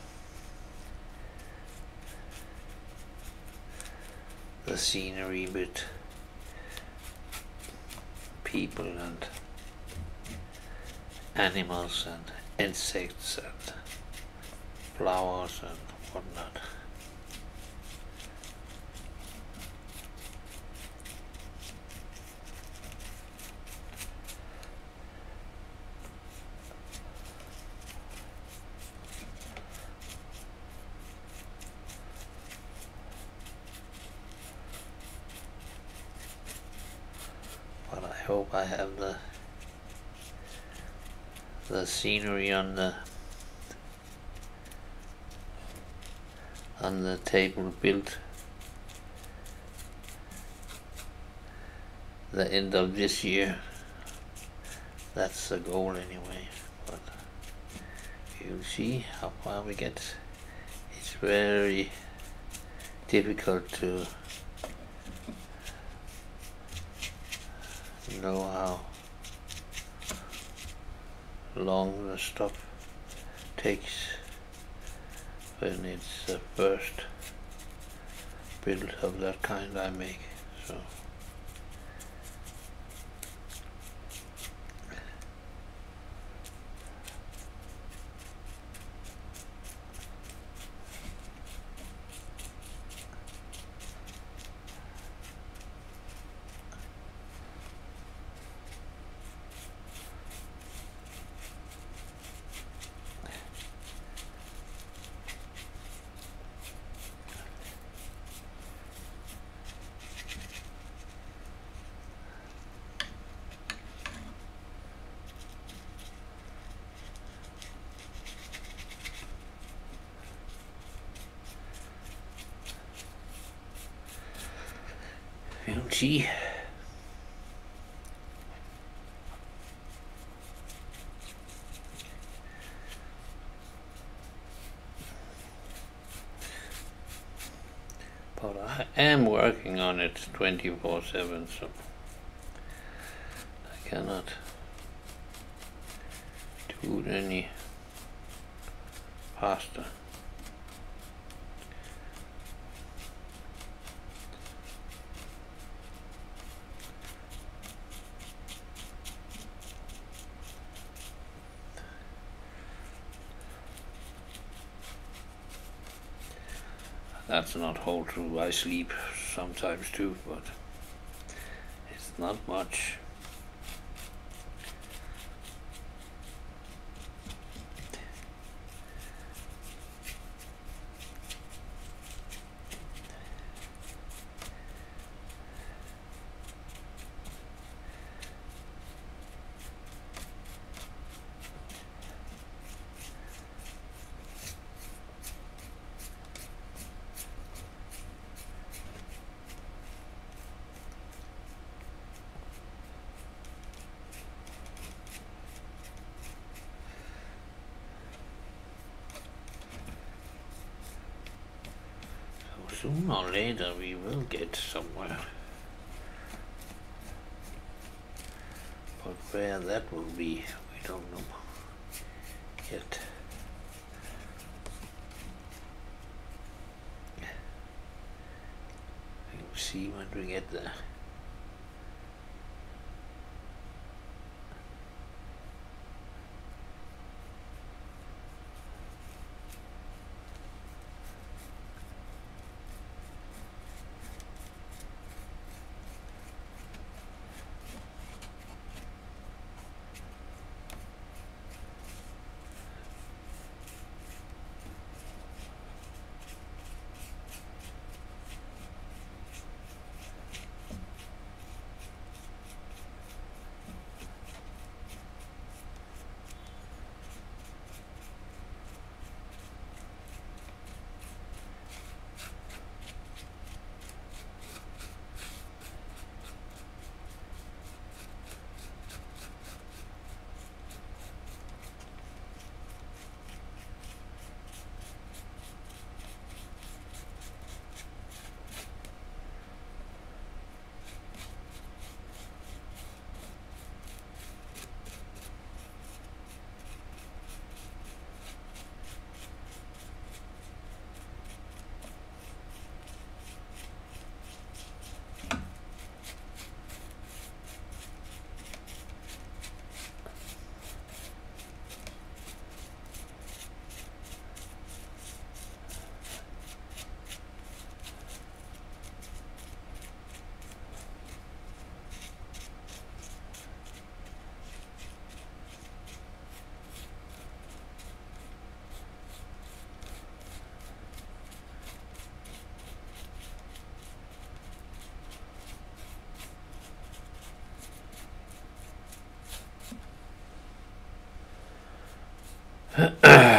the scenery with people and animals and insects and flowers and whatnot. But I hope I have the the scenery on the on the table built the end of this year. That's the goal anyway. But you'll see how far we get. It's very difficult to know how long the stuff takes when it's the first build of that kind I make. So we'll. But I am working on it 24 7, so I cannot do it any faster. That's not whole true. I sleep sometimes too, but it's not much. So sooner later we will get somewhere. But where that will be, we don't know yet. We'll see when we get there. Uh-uh.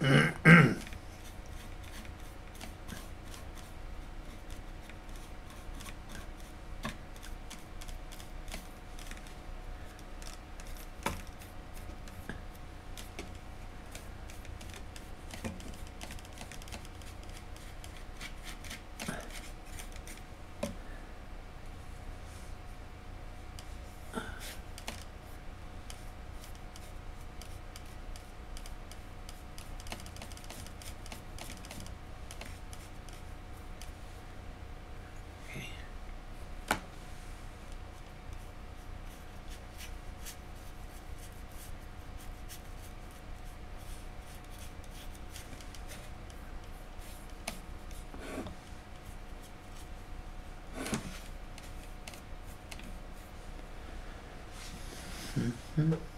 Mm. Hmm?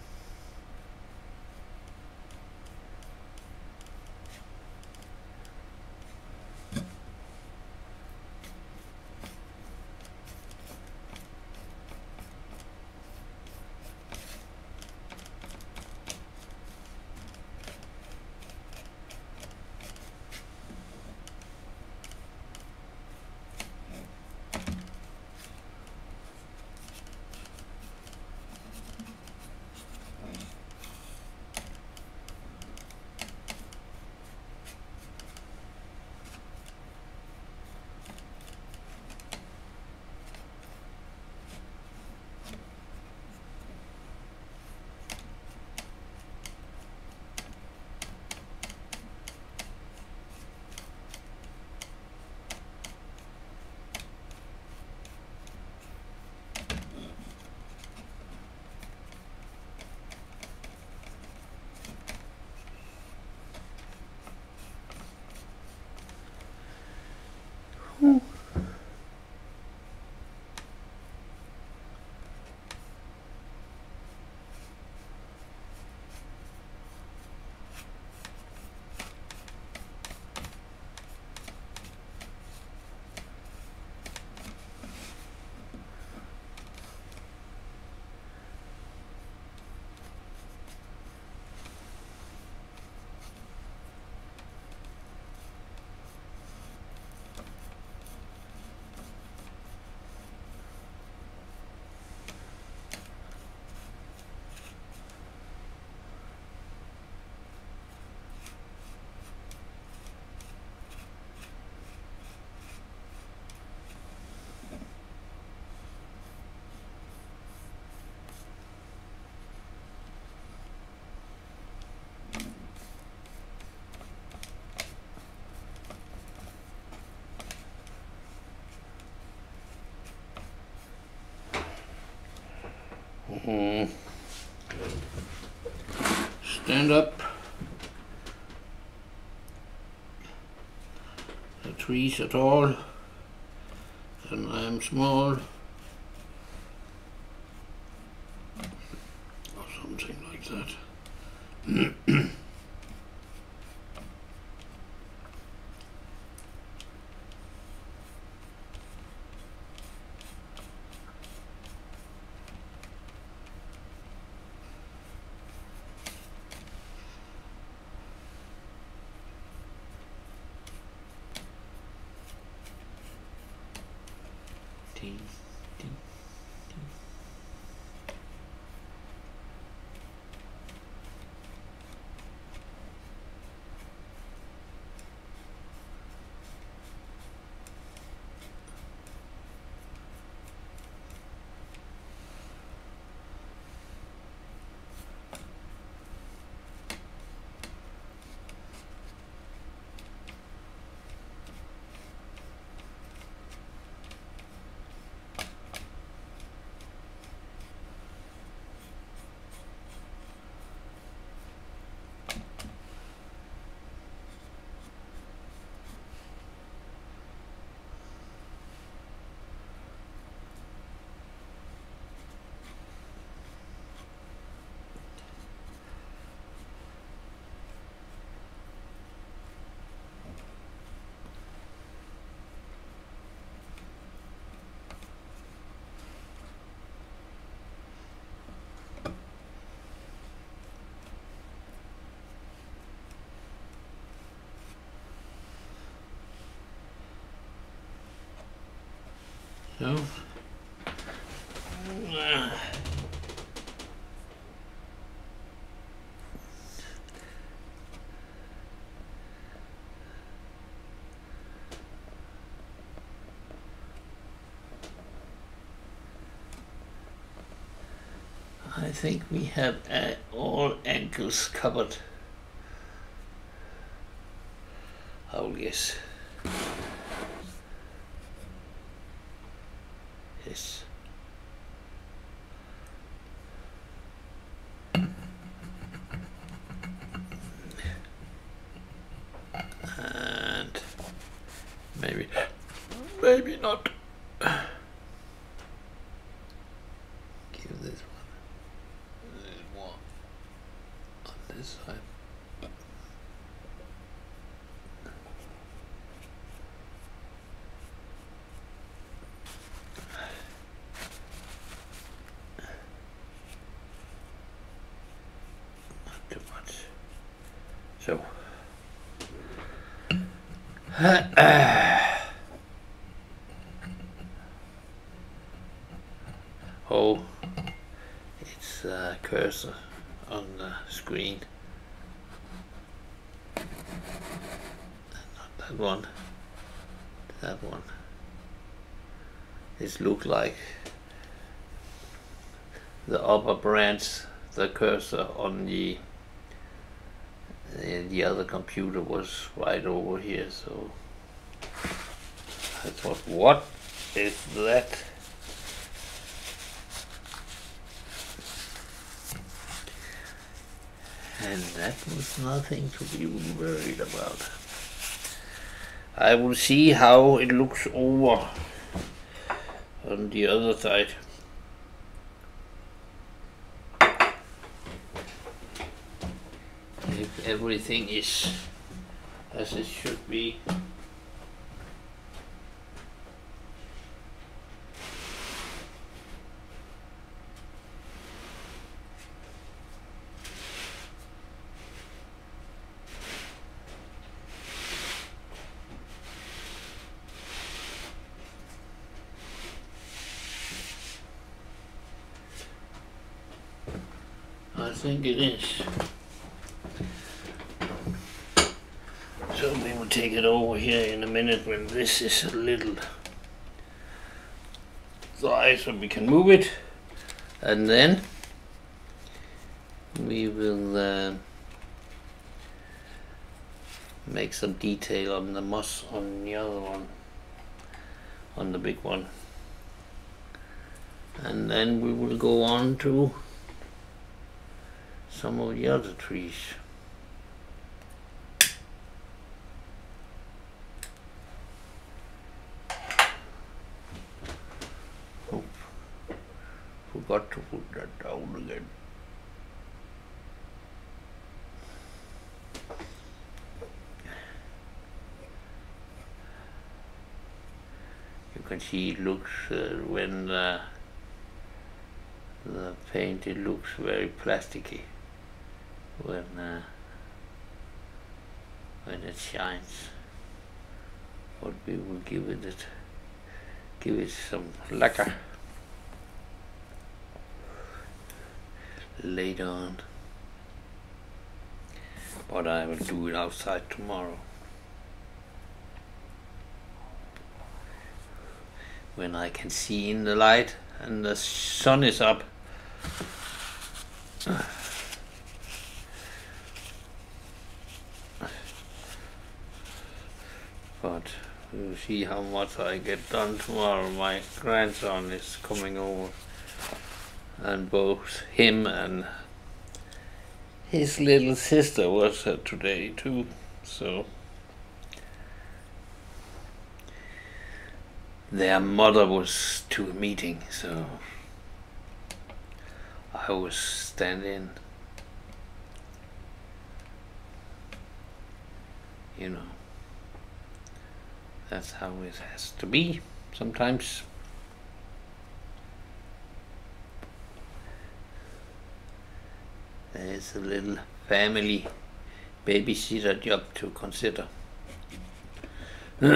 Mm. Stand up. The trees are tall and I am small. Or something like that. T, T, T. So. I think we have uh, all angles covered. Oh. Yes. And maybe, maybe not. Give this one a little more on this side. Not too much. So. oh, it's a cursor on the screen. Not that one. That one. This look like the upper branch, the cursor on the the other computer was right over here so I thought what is that? And that was nothing to be worried about. I will see how it looks over on the other side if everything is as it should be. I think it is. So we will take it over here in a minute when this is a little dry so we can move it. And then we will uh, make some detail on the moss on the other one, on the big one. and then we will go on to some of the other trees. Oh, forgot to put that down again. You can see it looks uh, when uh, the paint it looks very plasticky. When uh, when it shines. But we will give it, it give it some lacquer. Later on. But I will do it outside tomorrow when I can see in the light and the sun is up but we'll see how much I get done tomorrow. My grandson is coming over, and both him and his little sister was here today too. So their mother was to a meeting, so I was standing. You know. That's how it has to be sometimes. There's a little family babysitter job to consider. we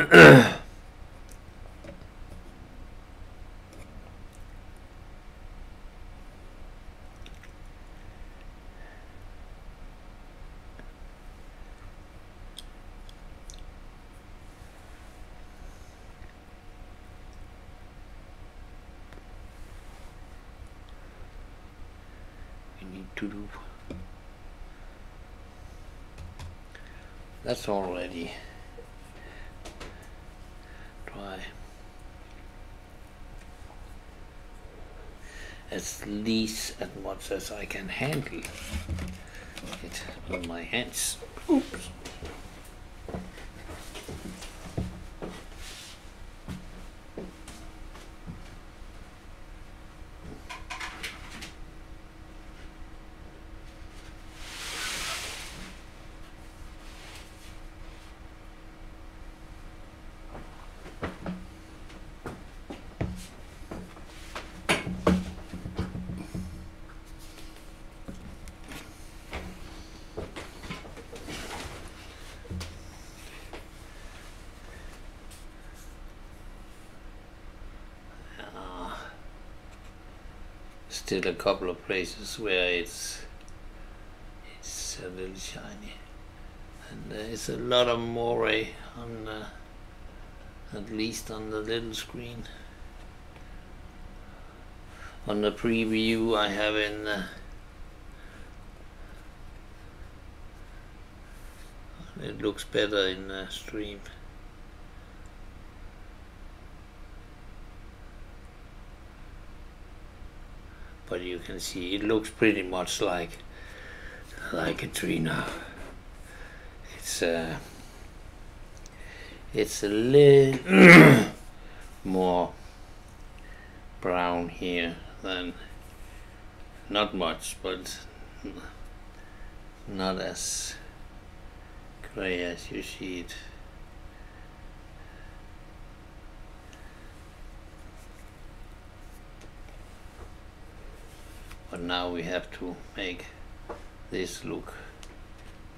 need to do. That's already dry. As least as I can handle it with my hands. Oops. Still a couple of places where it's it's a little shiny. And uh, there's a lot of moiré on the, at least on the little screen. On the preview I have in uh, it looks better in the stream but you can see it looks pretty much like like a tree now it's uh, it's a little more brown here than not much but not as gray as you see it but now we have to make this look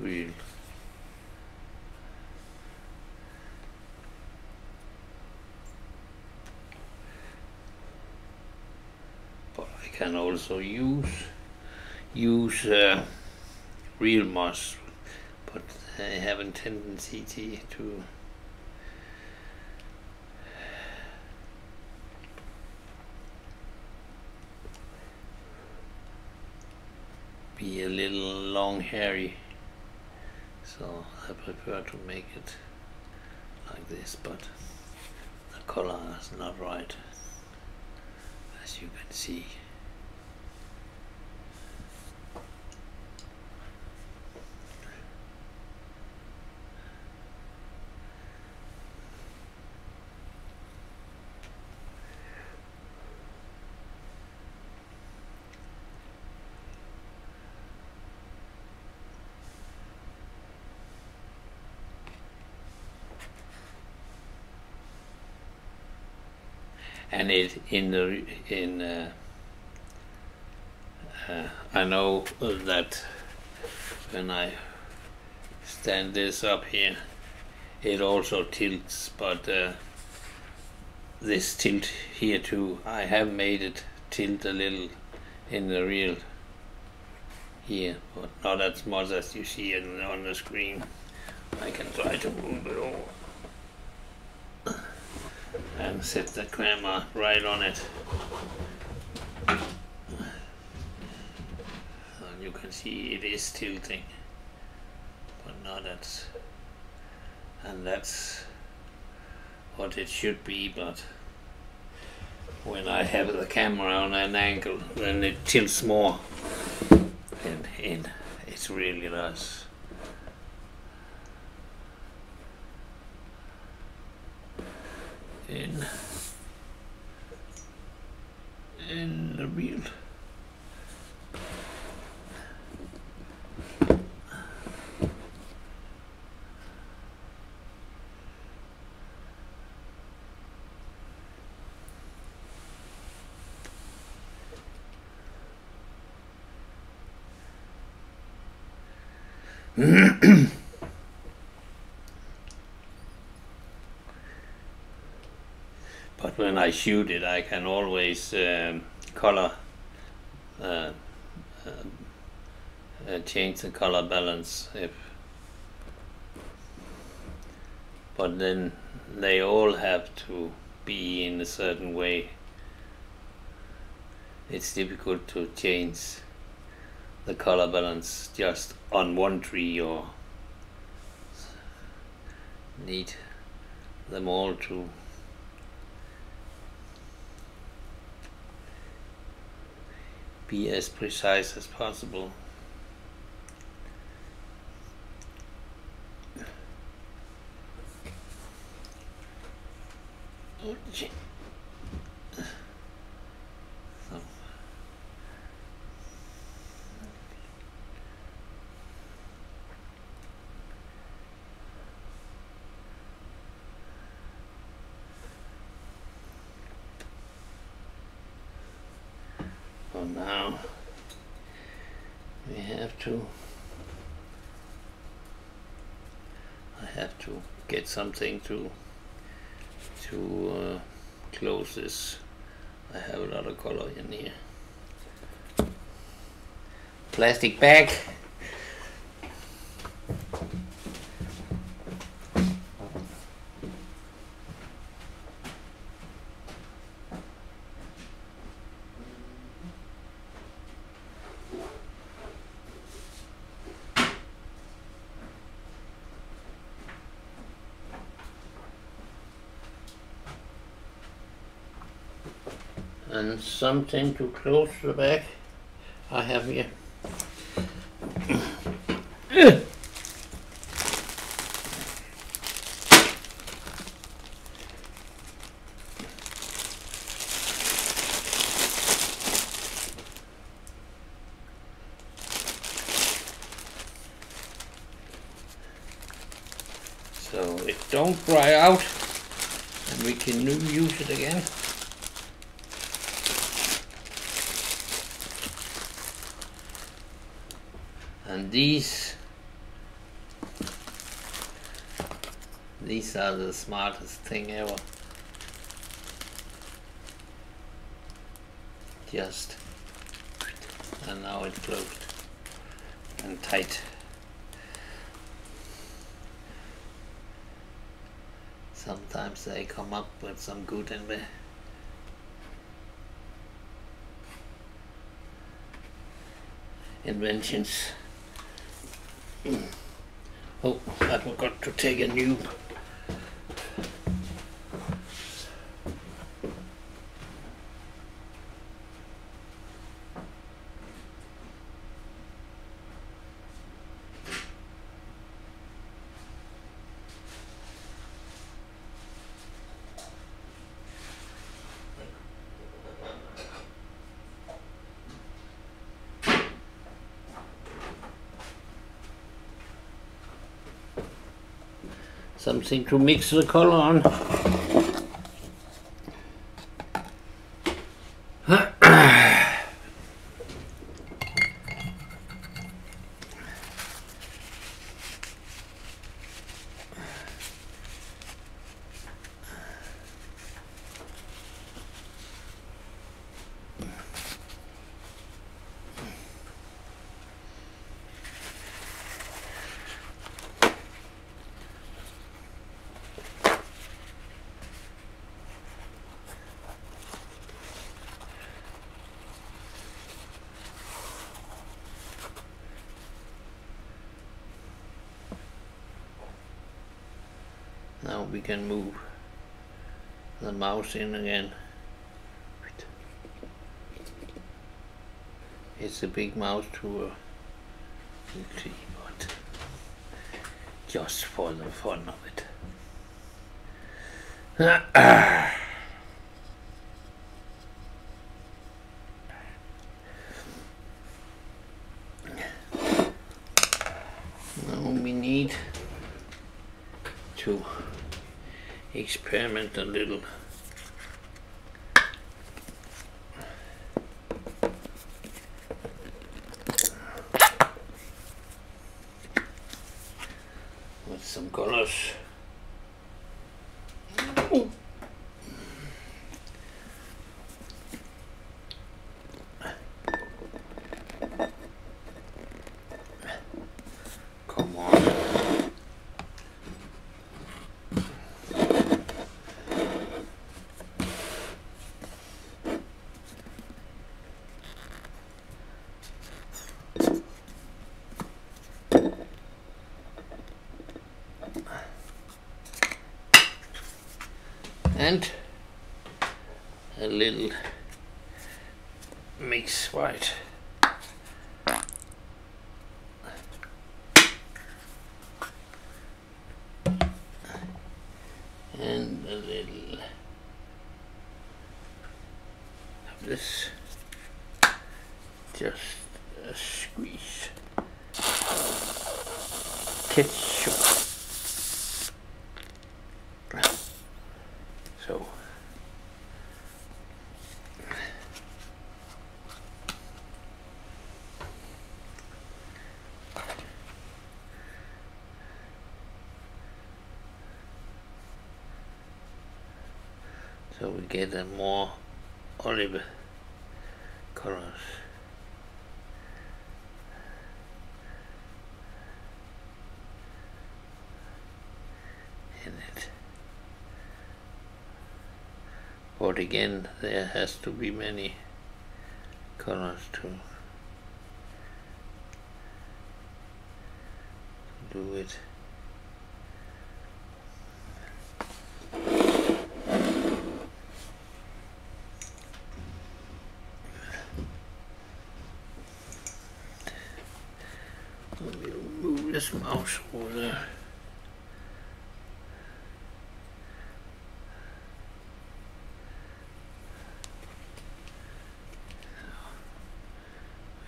real. But I can also use use uh, real moss but I have a tendency to, be a little long hairy so I prefer to make it like this but the color is not right as as you can see. and it in the in uh, uh, I know that when I stand this up here it also tilts but uh, this tilt here too I have made it tilt a little in the real here but not as much as you see on the screen. I can try to move it over and set the camera right on it. And you can see it is tilting, but not at, and that's what it should be, but when I have the camera on an angle, then it tilts more, and, and it really does. in in the wheel. but when I shoot it, I can always um, color, uh, uh, uh, change the color balance if. But then they all have to be in a certain way. It's difficult to change the color balance just on one tree or need them all to be as precise as possible. So. So now we have to I have to get something to to uh, close this. I have a lot of color in here. Plastic bag and something to close the back I have here. So it don't dry out and we can use it again. and these these are the smartest thing ever. Just and now it's closed and tight. Sometimes they come up with some good in there inventions. Hmm. Oh, I forgot to take a new. Something to mix the color on. Now we can move the mouse in again. It's a big mouse to a keyboard. Just for the fun of it. now we need to experiment a little. With some colors. Come on. and a little mix white. And a little of this, just a squeeze. Ketchup. So so we get a more olive colors. But again, there has to be many colors to do it. Let me move this mouse over there.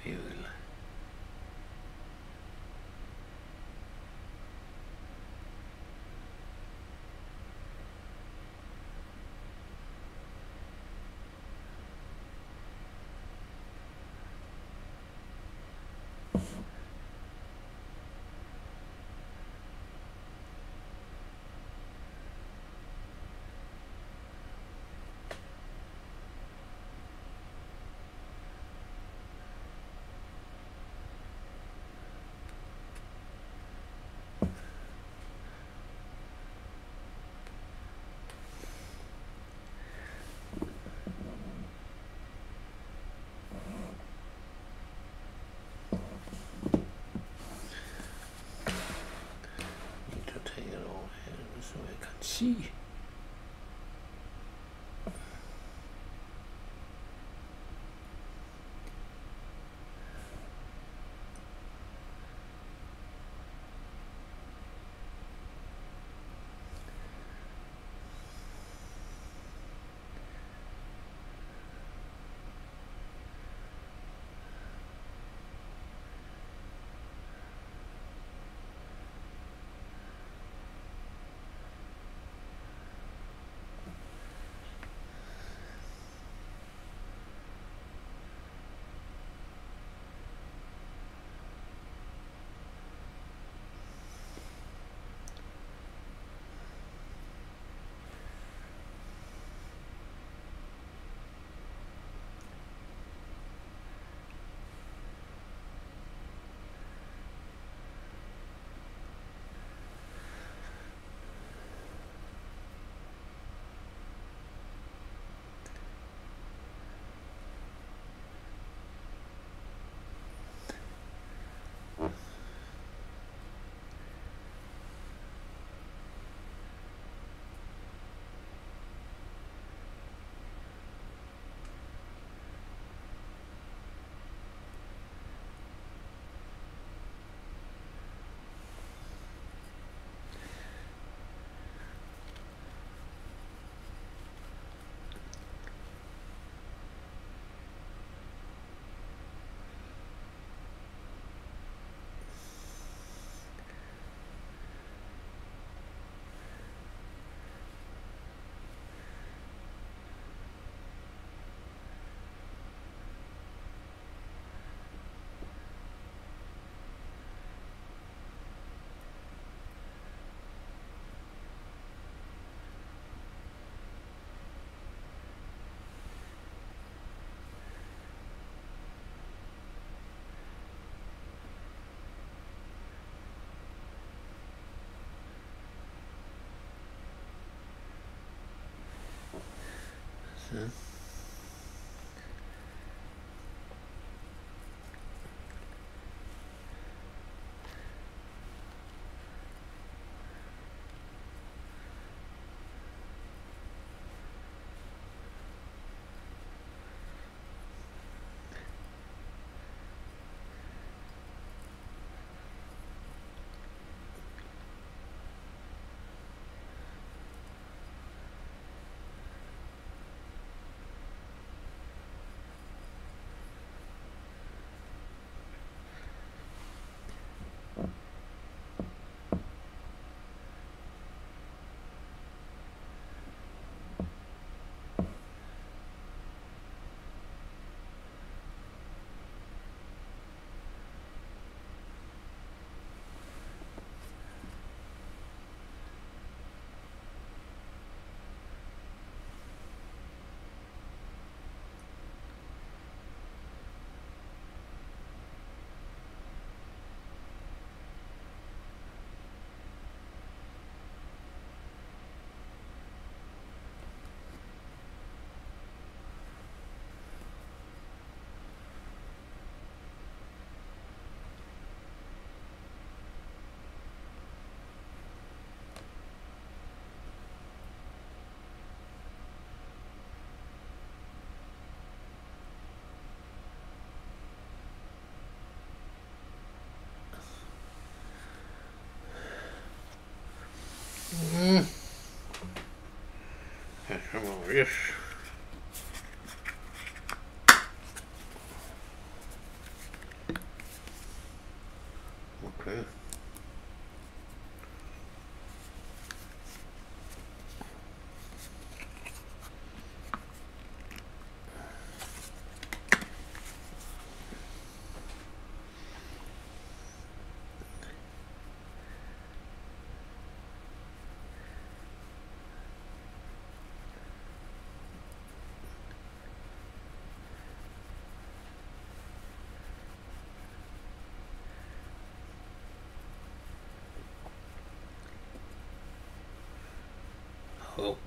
We will need to take it over here so I can see. Yeah. Ska Oh.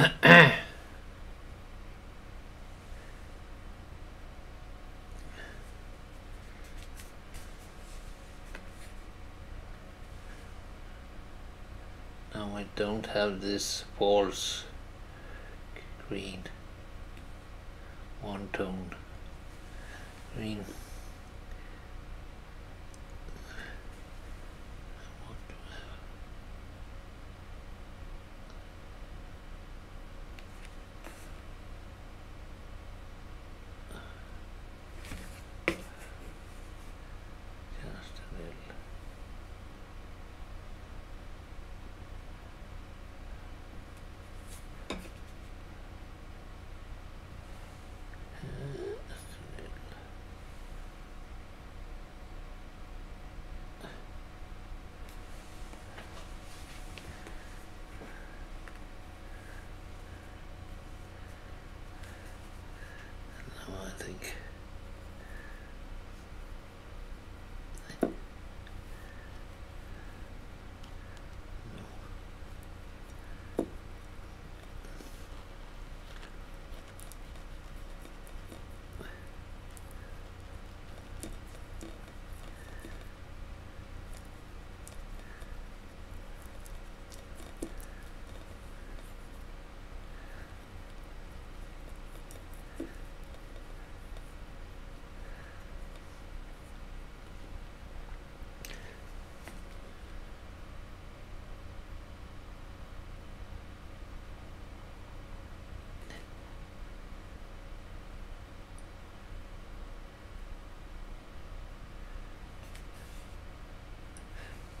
now I don't have this false green.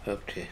Okay.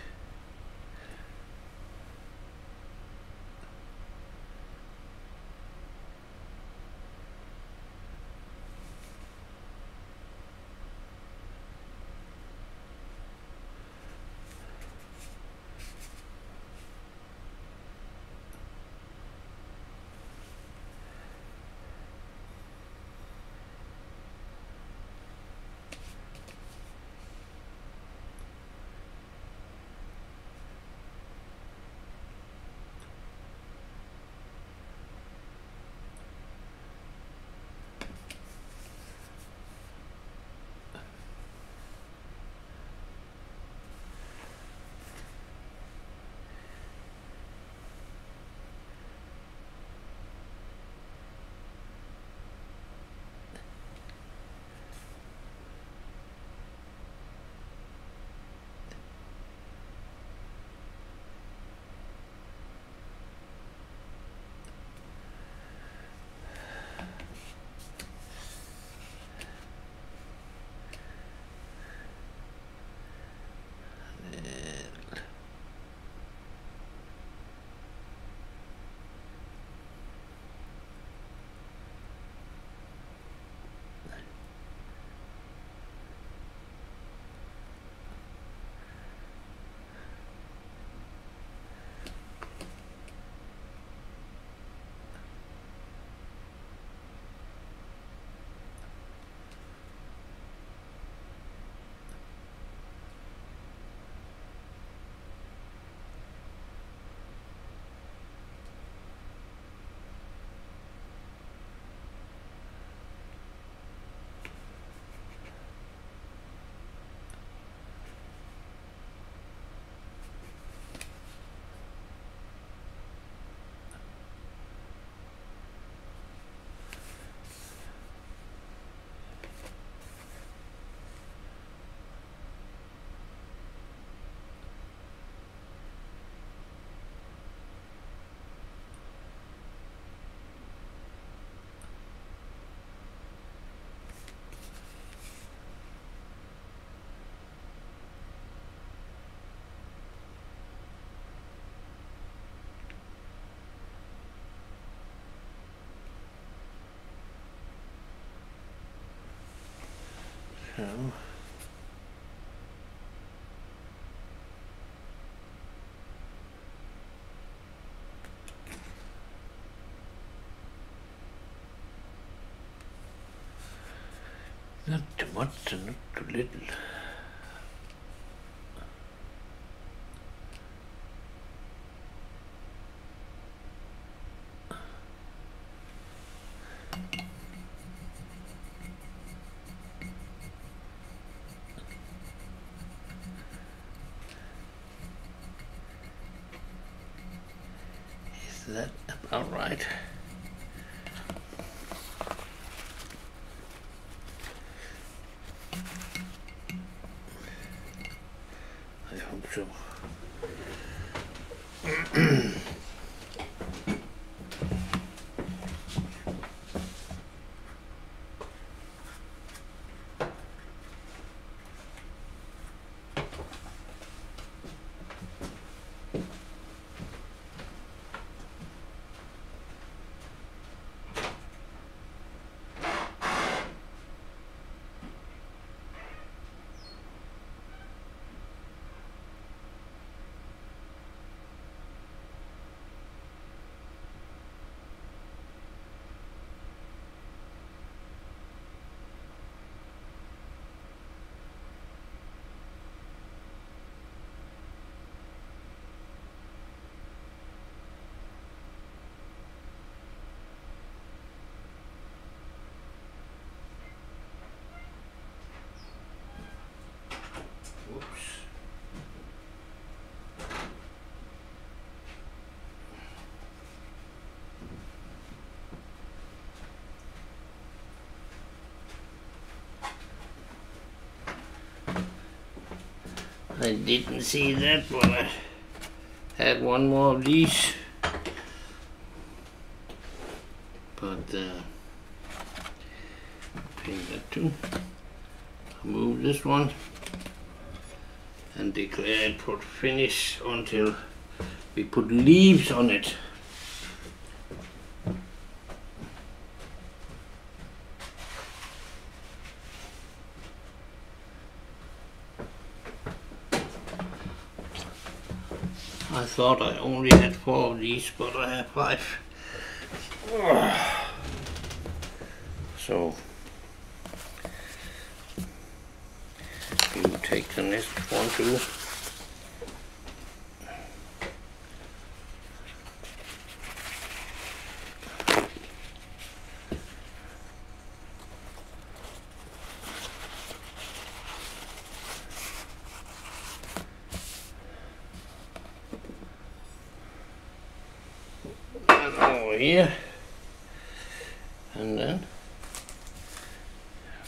Not too much and not too little. I didn't see that, but I had one more of these. But, uh, that too. Move this one and declare it put finish until we put leaves on it. I thought I only had four of these, but I have five. So you take the next one too. And over here. And then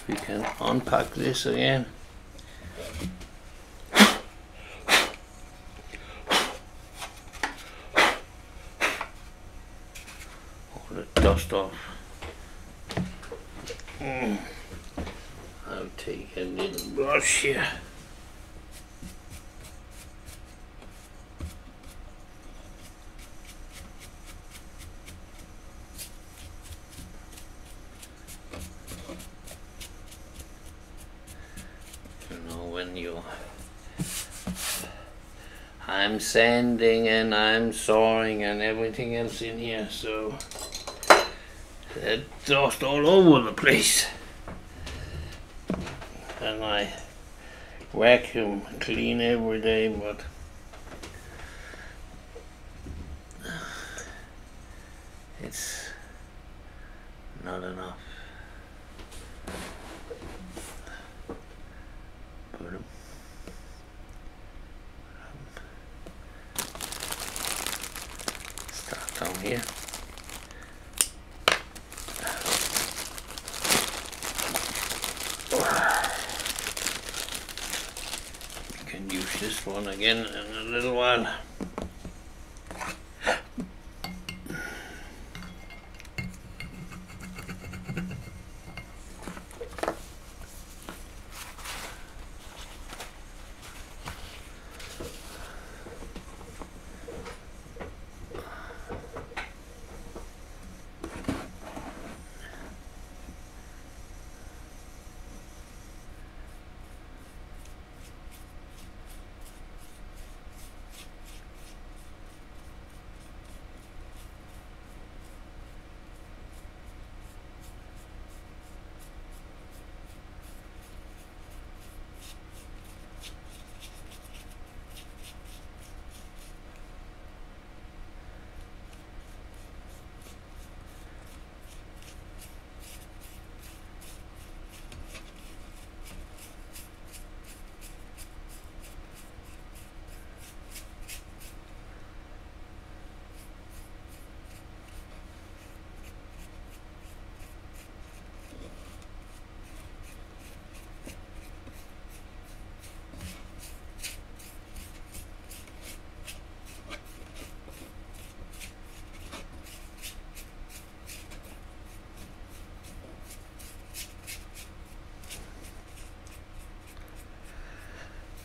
we can unpack this again. All the dust off. Mm. I'll take a little brush here. you know when you I'm sanding and I'm sawing and everything else in here so it dust all over the place. And I vacuum clean every day but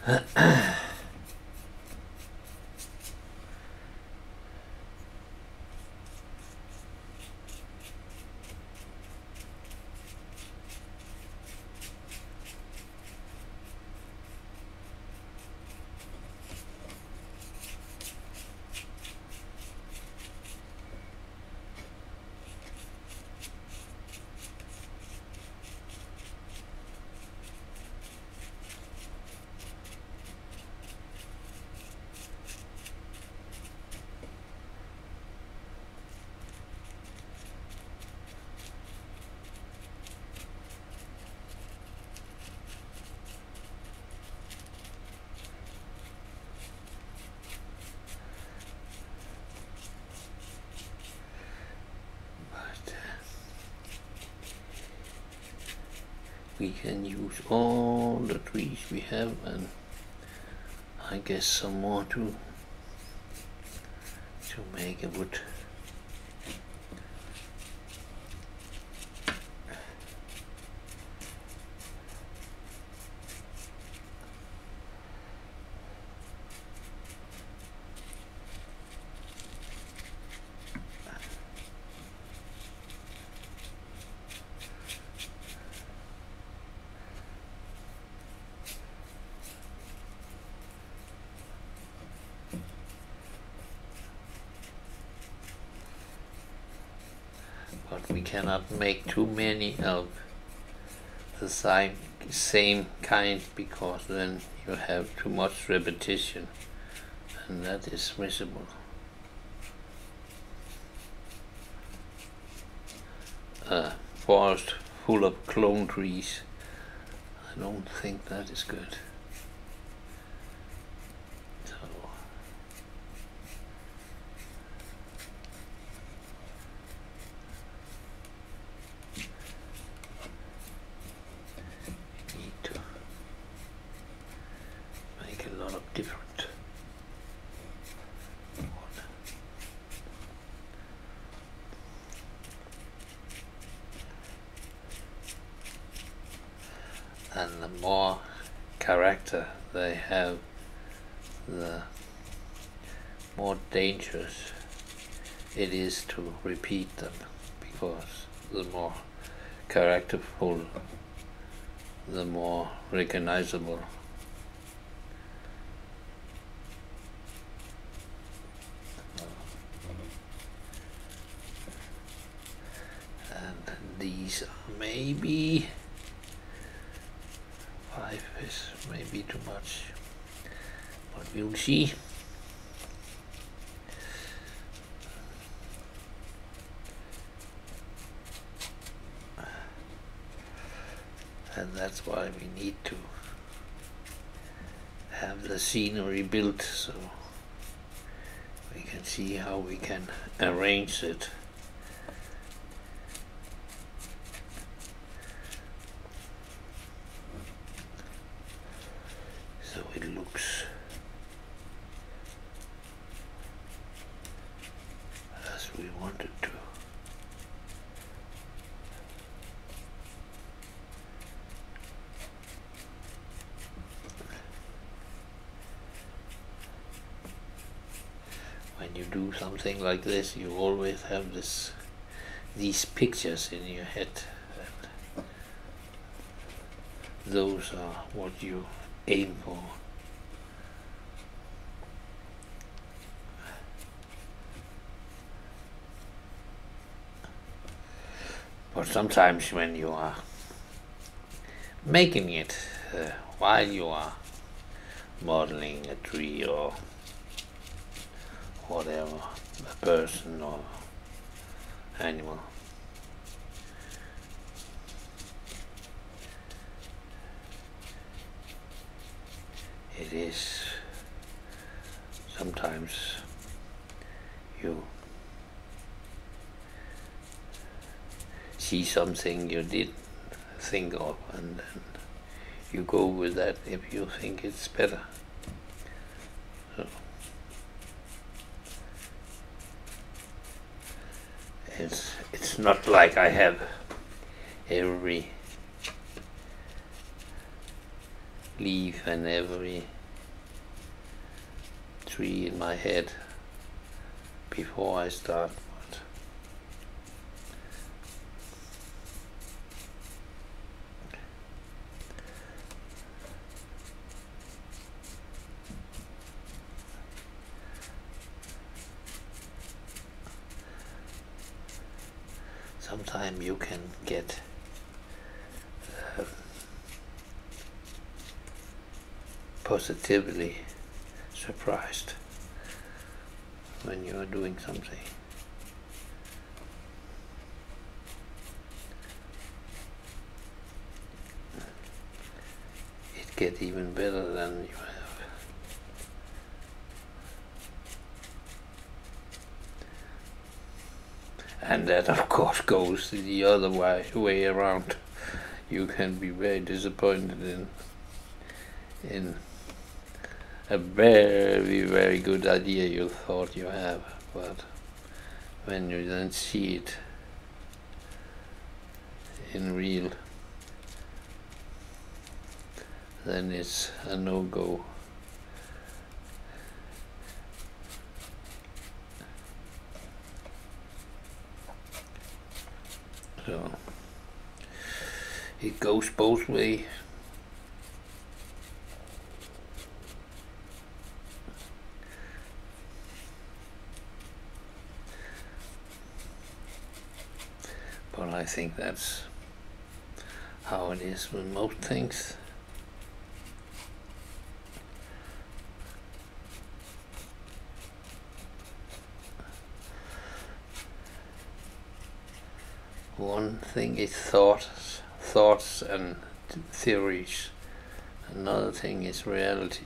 Uh, we can use all the trees we have and I guess some more too to make a wood. but we cannot make too many of the same same kind because then you have too much repetition and that is miserable. A forest full of clone trees. I don't think that is good. So need to make a lot of different and the more character they have the more dangerous it is to repeat them because the more characterful the more recognizable. And these are maybe five is maybe too much, but we'll see. and that's why we need to have the scenery built so we can see how we can arrange it. So it looks as we want it to. when you do something like this you always have this these pictures in your head. And those are what you aim for. But sometimes when you are making it uh, while you are modeling a tree or whatever, a person or animal. It is sometimes you see something you did think of and then you go with that if you think it's better. it's not like I have every leaf and every tree in my head before I start positively surprised when you are doing something. It gets even better than you have. And that of course goes the other way, way around. You can be very disappointed in in a very very good idea you thought you have but when you then see it in real then it's a no-go. So it goes both ways but I think that's how it is with most things. One thing is thoughts, thoughts and theories. Another thing is reality.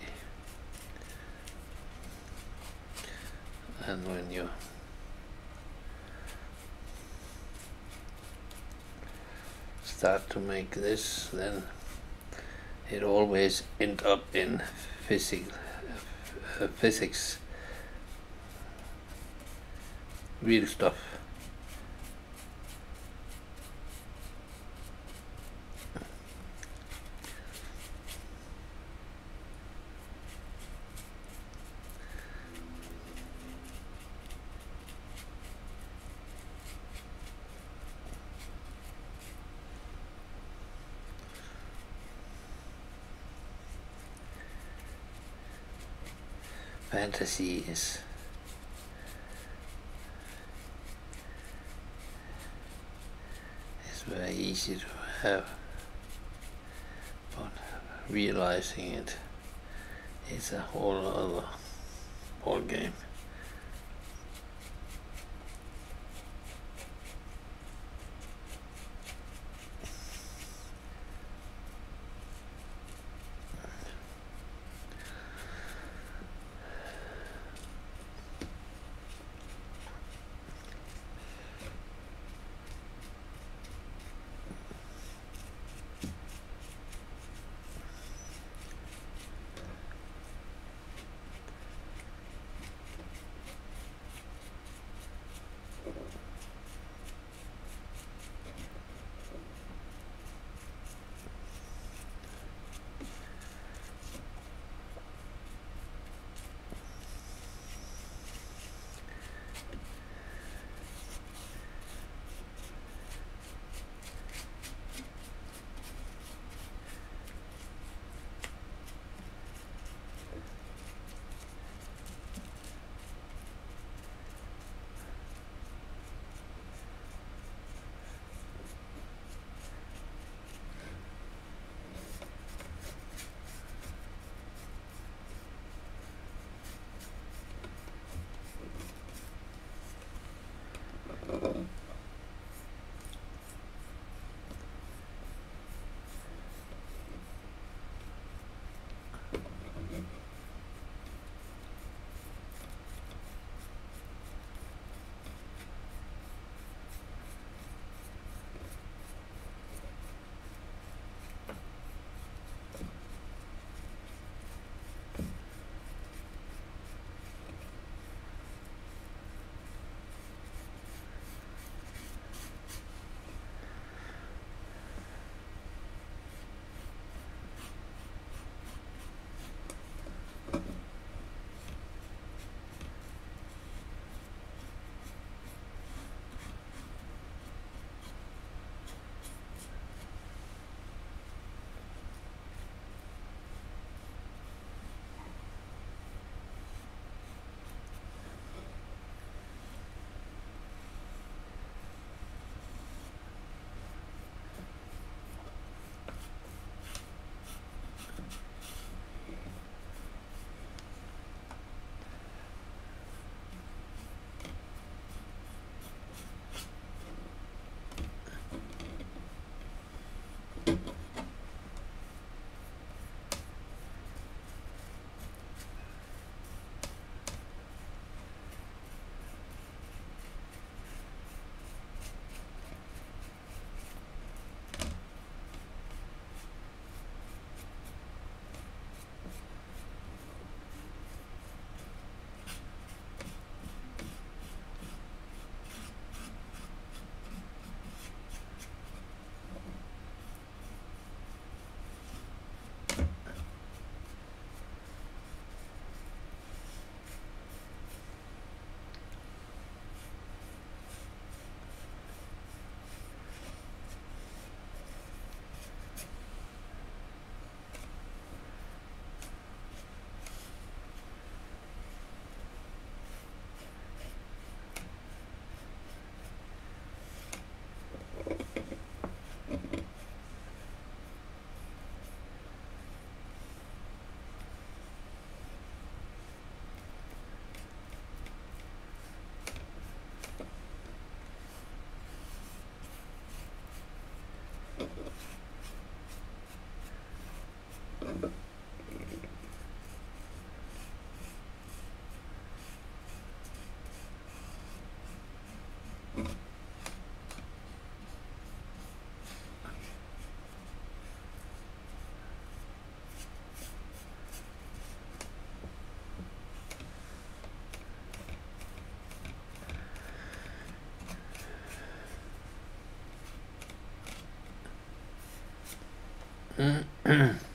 And when you start to make this, then it always end up in physics, uh, physics, real stuff. Fantasy is. Very easy to have but realizing it. Is a whole other ball game Mm-hmm.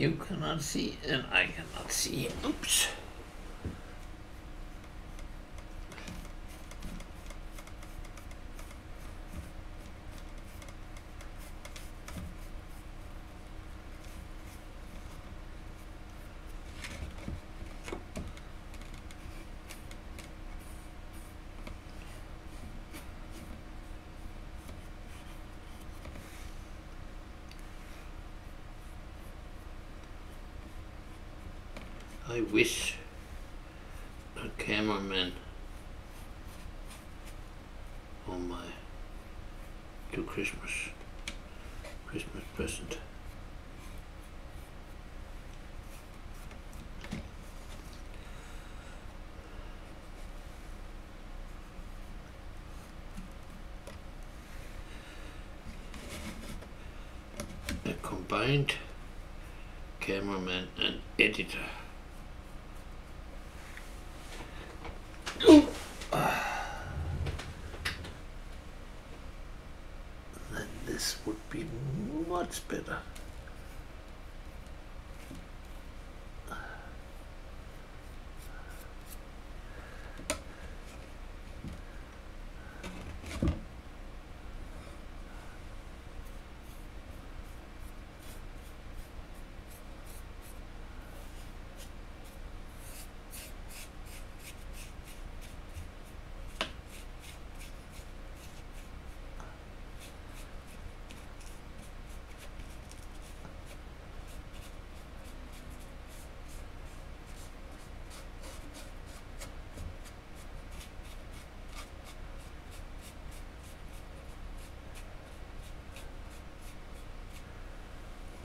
You cannot see and I cannot see. Oops. I wish a cameraman on my to Christmas Christmas present. A combined cameraman and editor.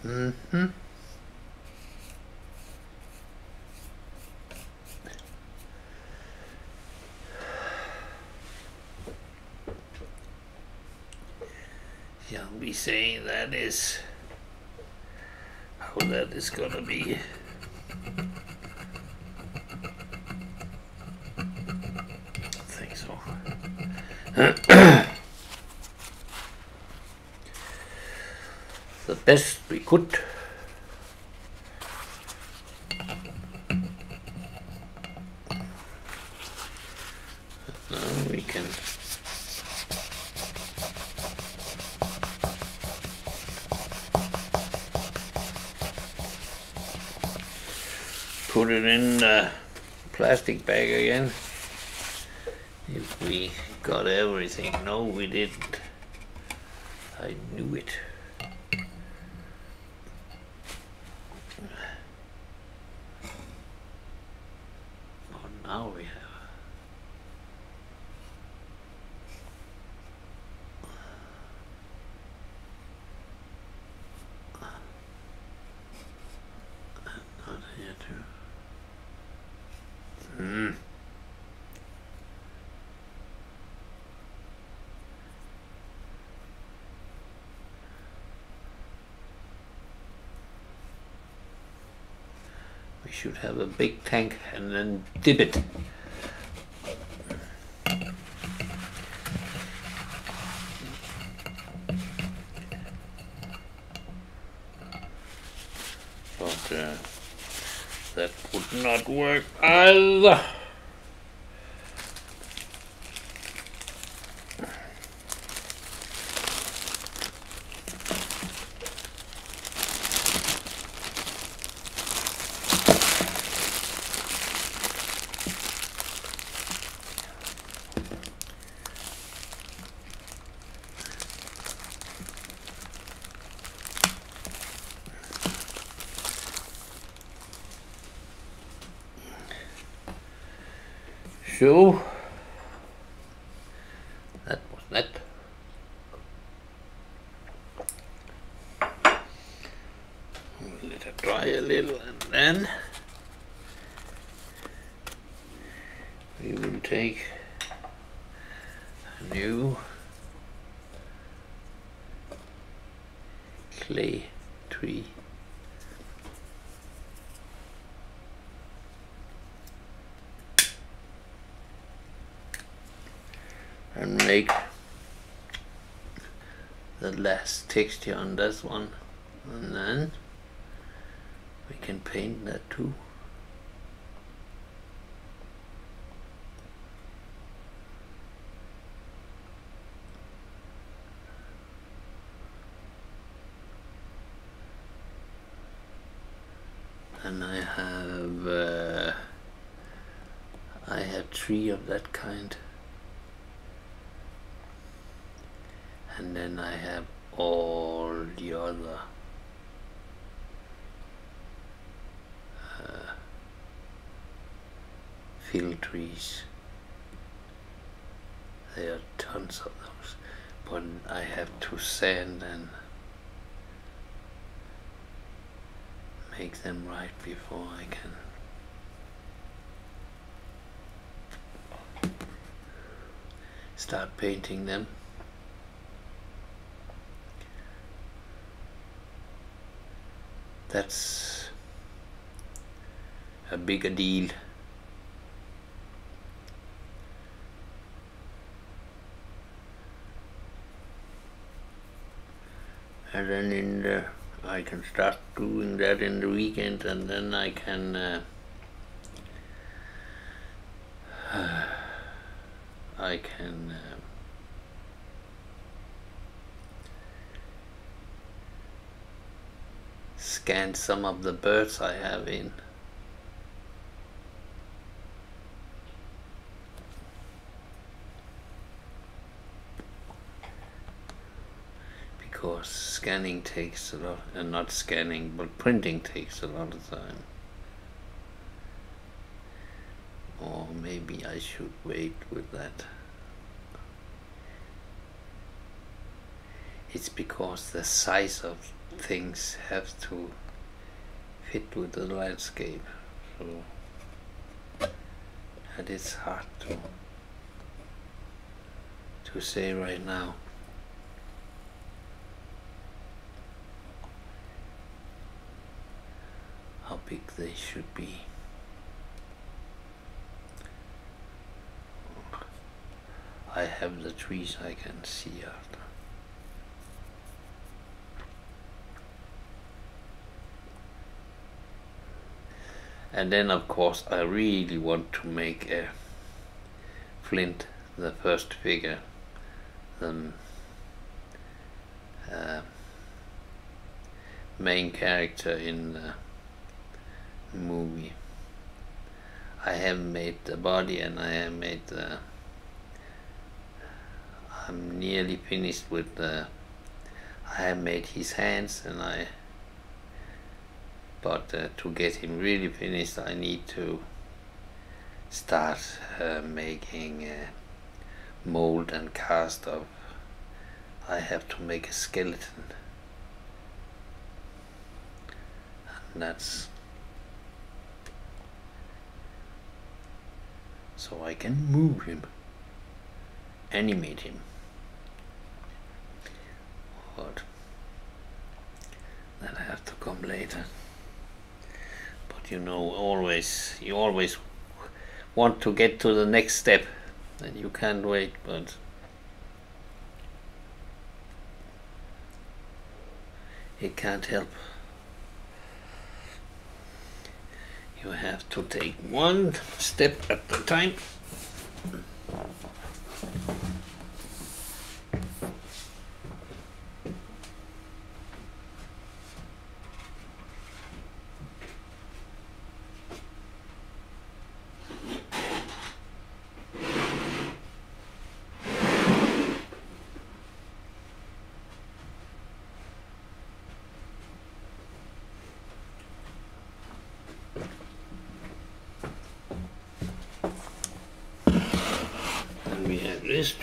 Mm-hmm. You'll be saying that is how that is gonna be. I think so. the best could. Now we can put it in the plastic bag again if we got everything. No, we didn't. I knew it. Oh, now we have. Not here too. Hmm. We should have a big tank and then dip it. But uh, that would not work either. So that was that. Let it dry a little and then we will take a new clay tree and make the last texture on this one. And then we can paint that too. And I have uh, I have three of that kind and then I have all the other uh, fill trees. There are tons of those, but I have to sand and make them right before I can. Start painting them. That's a bigger deal. And then in the, I can start doing that in the weekend and then I can uh, I can uh, scan some of the birds I have in. Because scanning takes a lot, and not scanning, but printing takes a lot of time. Or maybe I should wait with that. It's because the size of things have to fit with the landscape. So and it's hard to to say right now. How big they should be. I have the trees I can see after. And then of course I really want to make a Flint the first figure, the uh, main character in the movie. I have made the body and I have made the I'm nearly finished with the I have made his hands and I but uh, to get him really finished I need to start uh, making mold and cast of I have to make a skeleton. And that's so I can move him animate him. But that I have to come later you know always you always want to get to the next step. And you can't wait but it can't help. You have to take one step at a time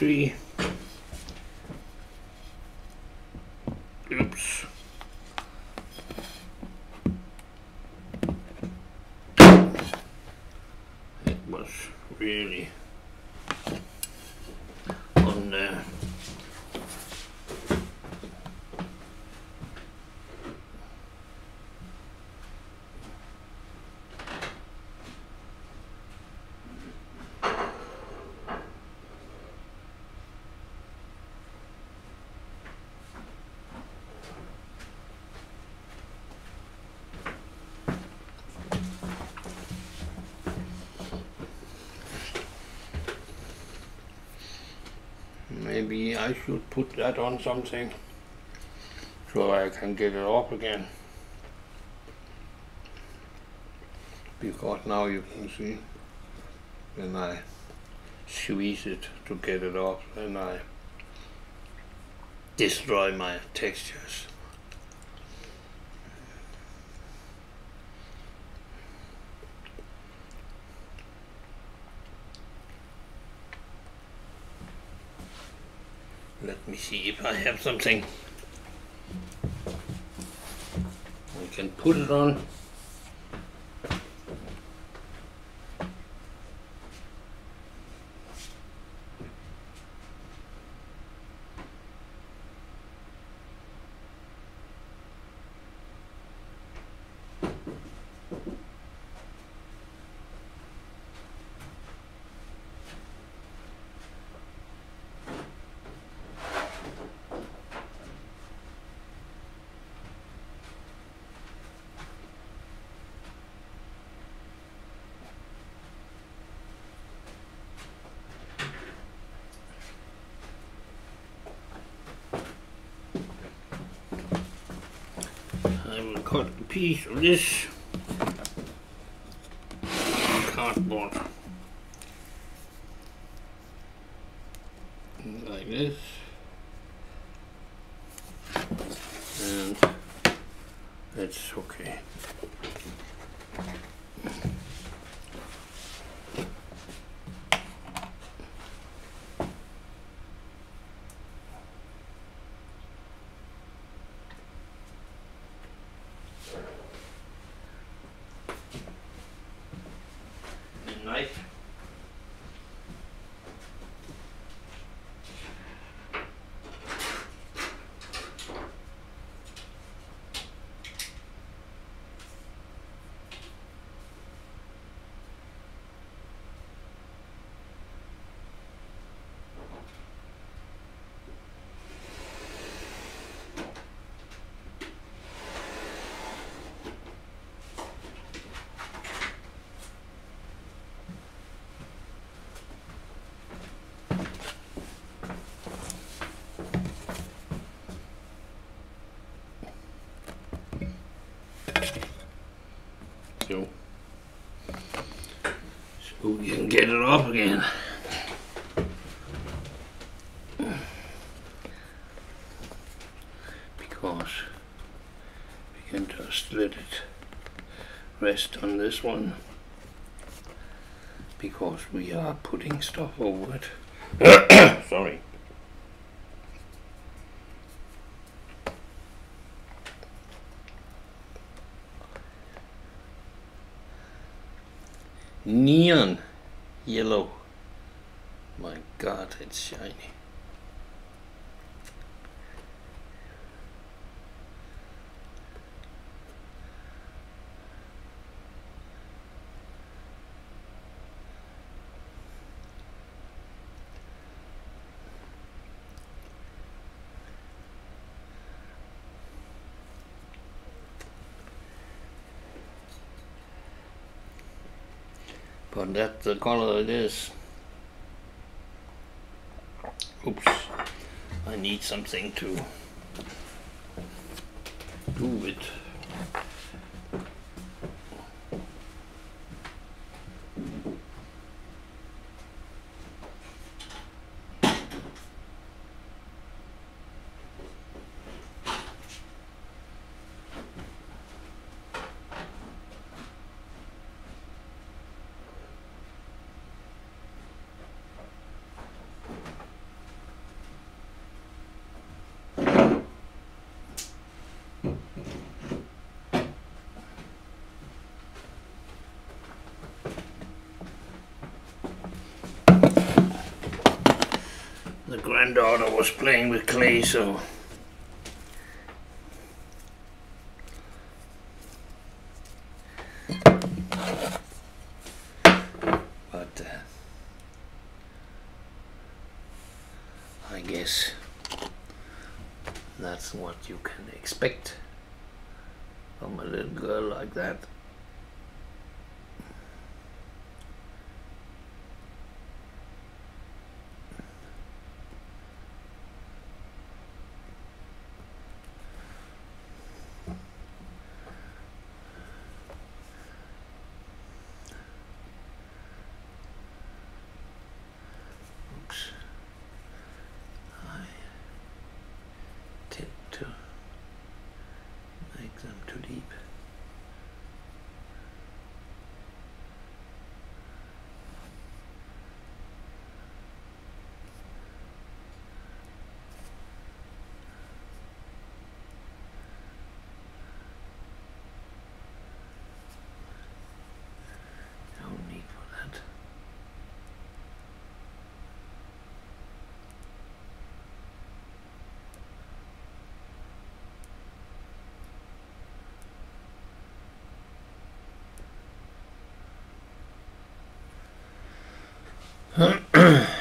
history. Oops. It was really on there. Maybe I should put that on something so I can get it off again. Because now you can see when I squeeze it to get it off and I destroy my textures. Let me see if I have something. I can put it on. I will cut a this cardboard like this and that's okay. A knife. So we can get it off again. Because we can just let it rest on this one because we are putting stuff over it. Sorry. Neon yellow. My god, it's shiny. But that's the color it is. Oops. I need something to do with the granddaughter was playing with clay so. But uh, I guess that's what you can expect from a little girl like that Huh?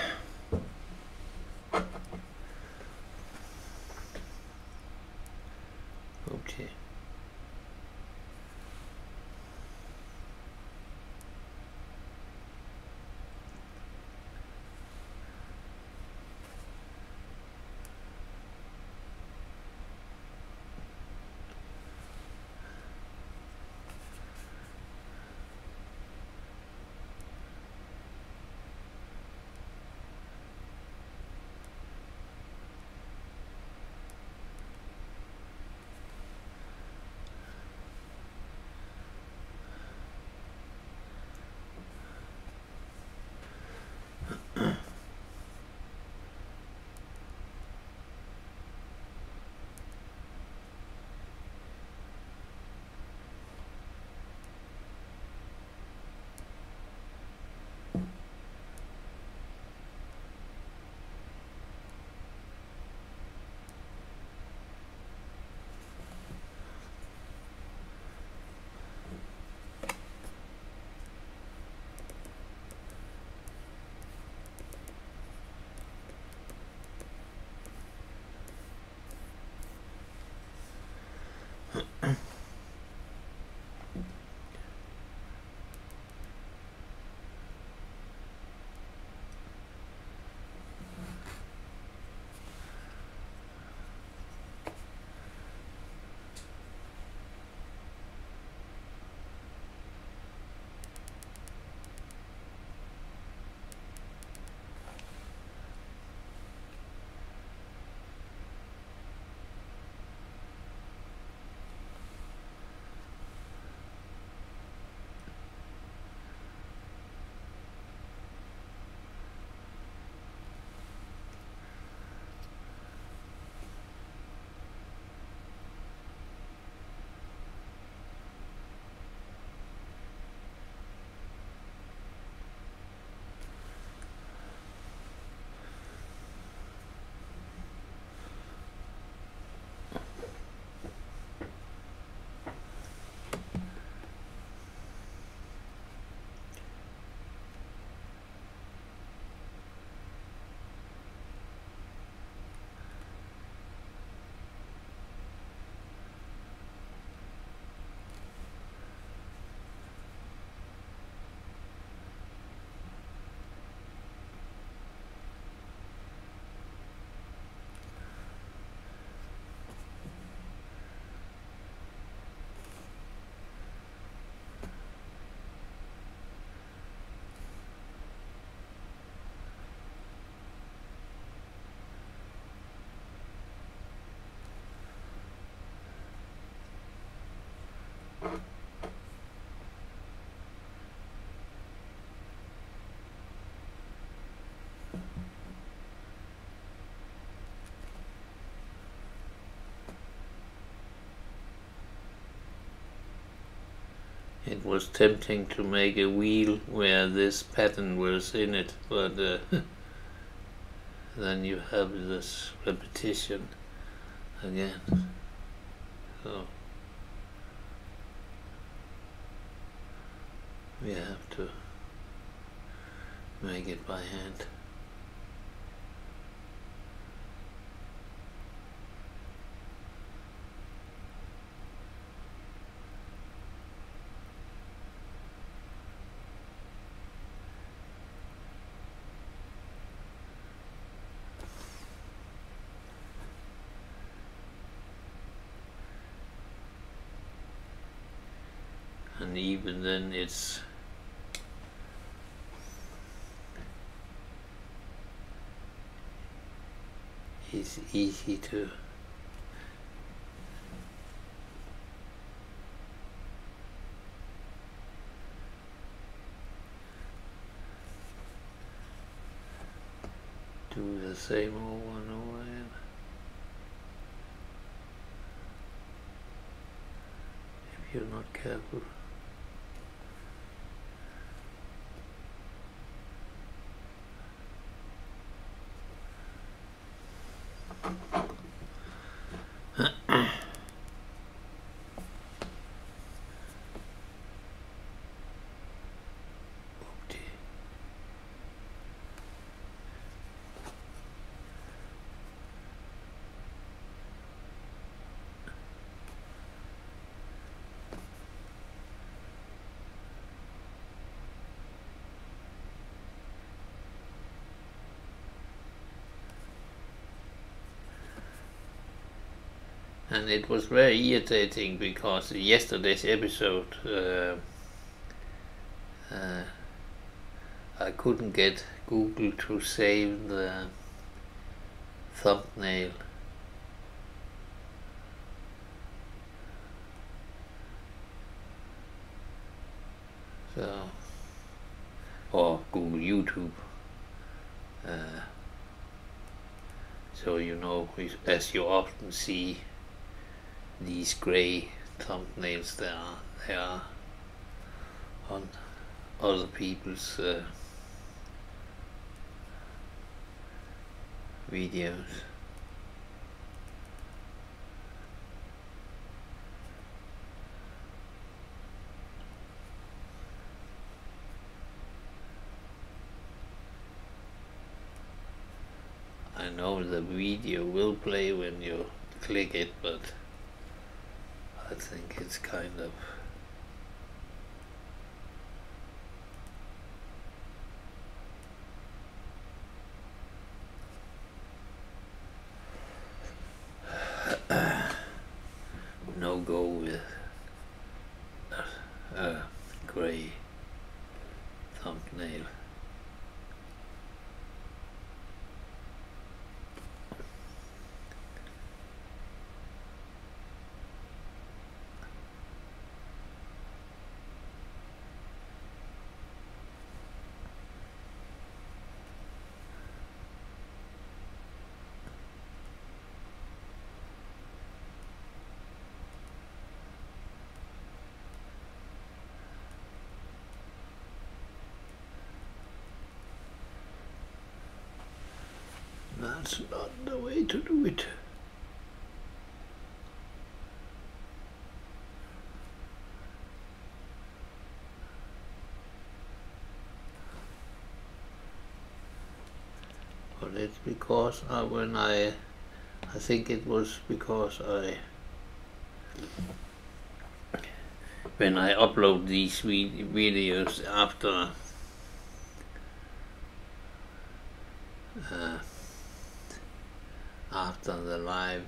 it was tempting to make a wheel where this pattern was in it but uh, then you have this repetition again so we have to make it by hand and even then it's it's easy to do the same over one over. If you're not careful. And it was very irritating because yesterday's episode uh, uh, I couldn't get Google to save the thumbnail. So or Google YouTube uh, so you know as you often see these gray thumbnails there are, they are on other people's uh, videos. I know the video will play when you click it, but think it's kind of no go with a gray thumbnail. That's not the way to do it. But it's because uh, when I, I think it was because I, when I upload these videos after uh, after the live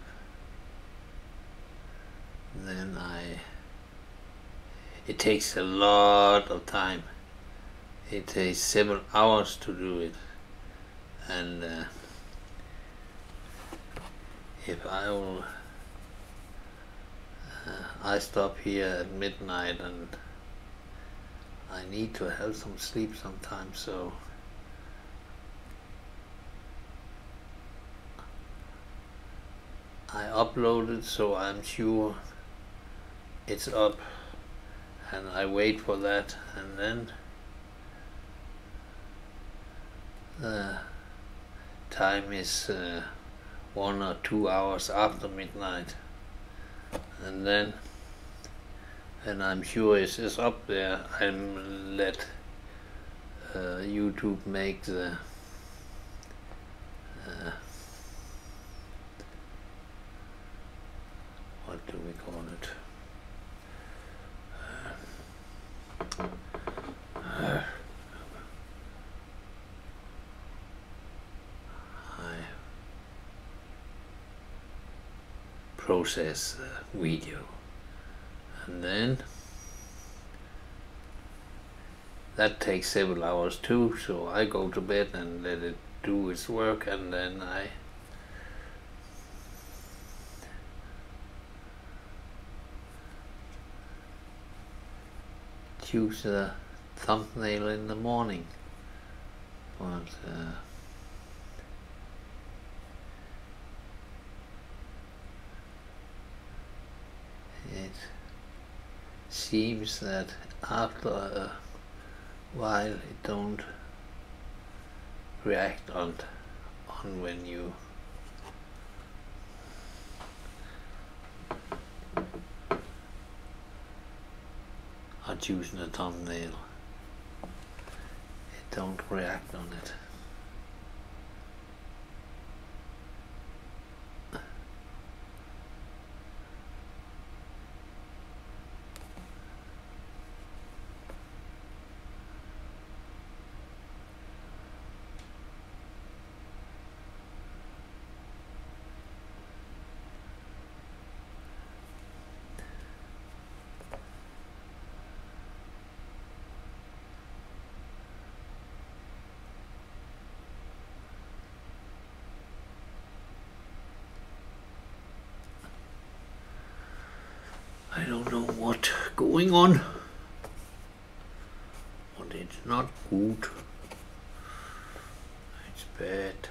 then I it takes a lot of time. It takes several hours to do it. And uh, if I will uh, I stop here at midnight and I need to have some sleep sometimes so I uploaded so I'm sure it's up and I wait for that and then the time is uh, one or two hours after midnight. And then and I'm sure it is up there I'm let uh, YouTube make the uh, what do we call it I process the video and then that takes several hours too so I go to bed and let it do its work and then I choose a thumbnail in the morning. But uh, it seems that after a while it don't react on on when you are choosing a thumbnail. It don't react on it I don't know what going on? But it's not good. It's bad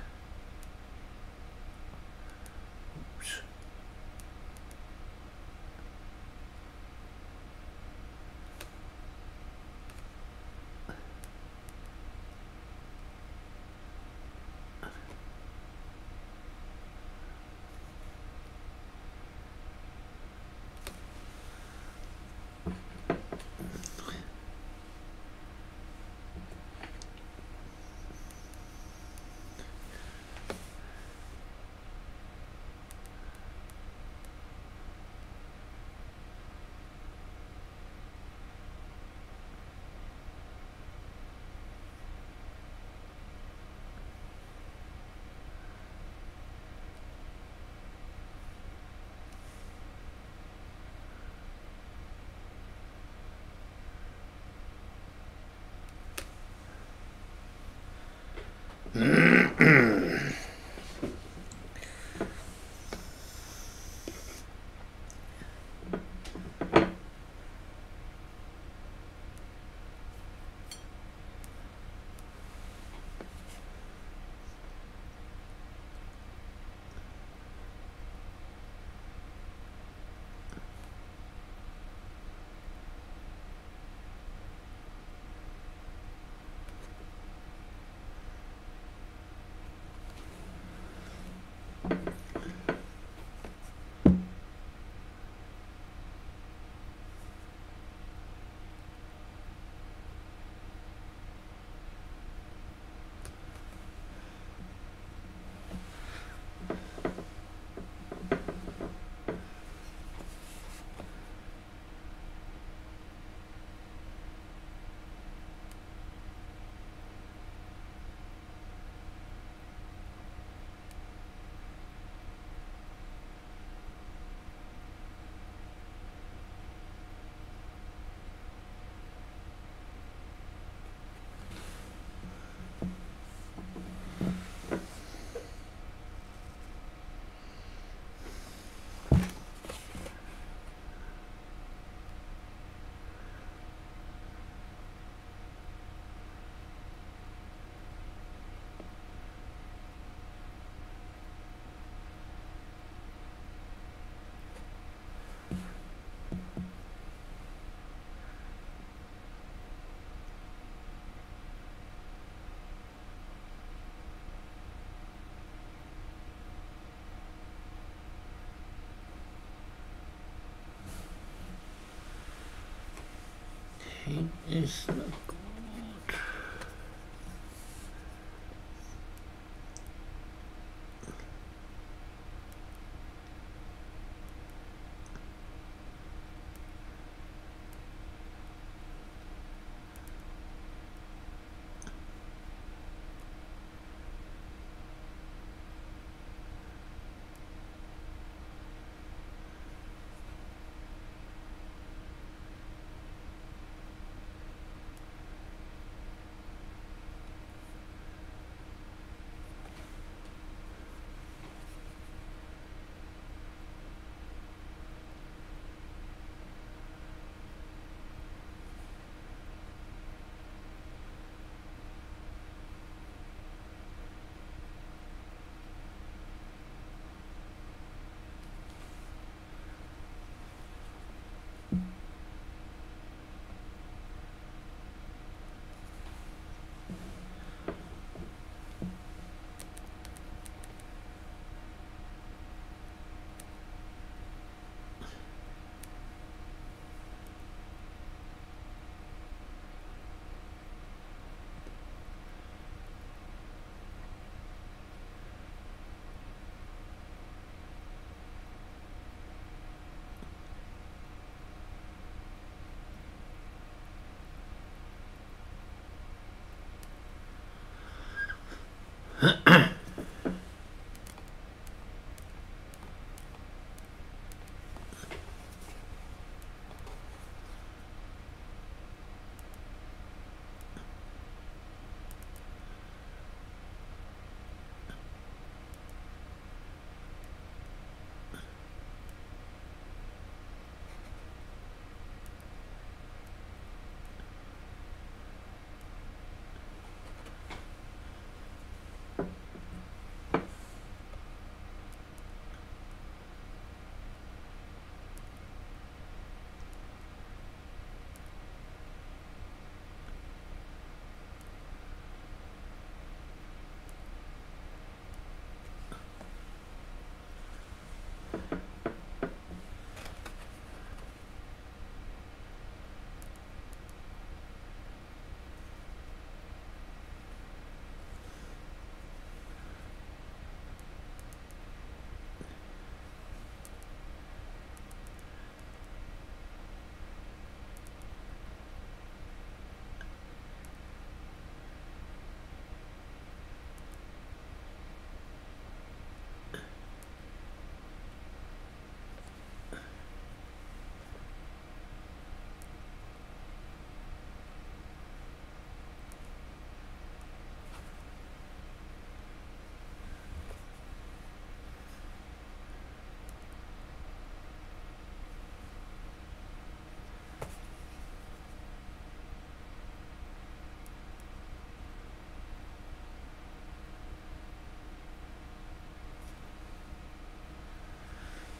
Paint is not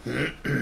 Mm-hmm.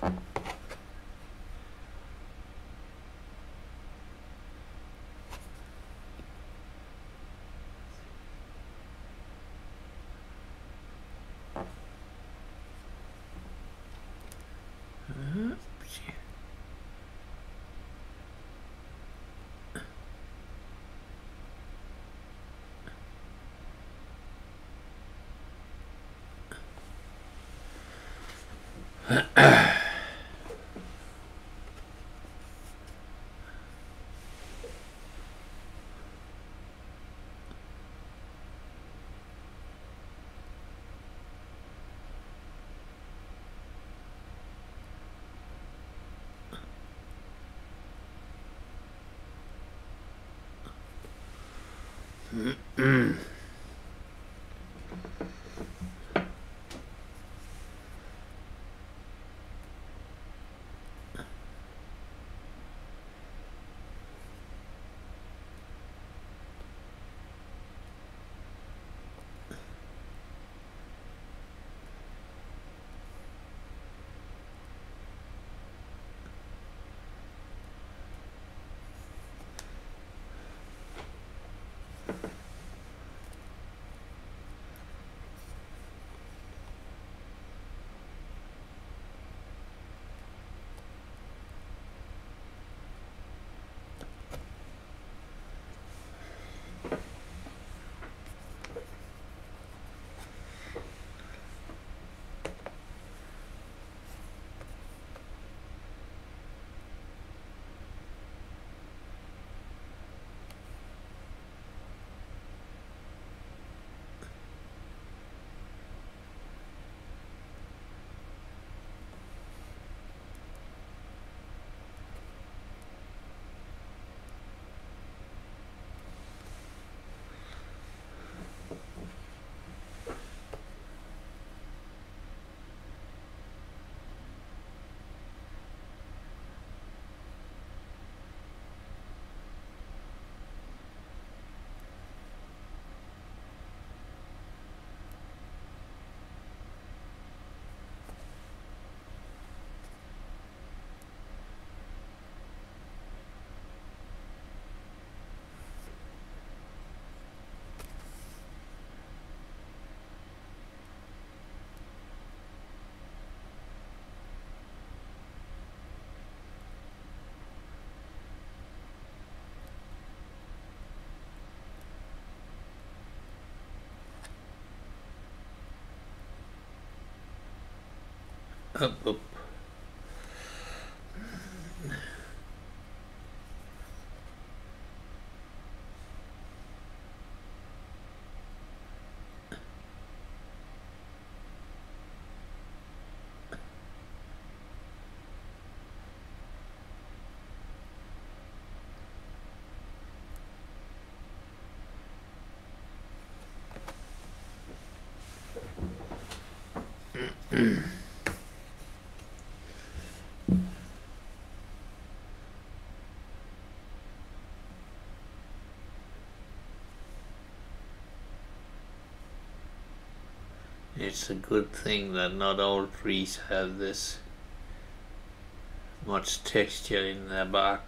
Ah. Up, up. It's a good thing that not all trees have this much texture in their bark.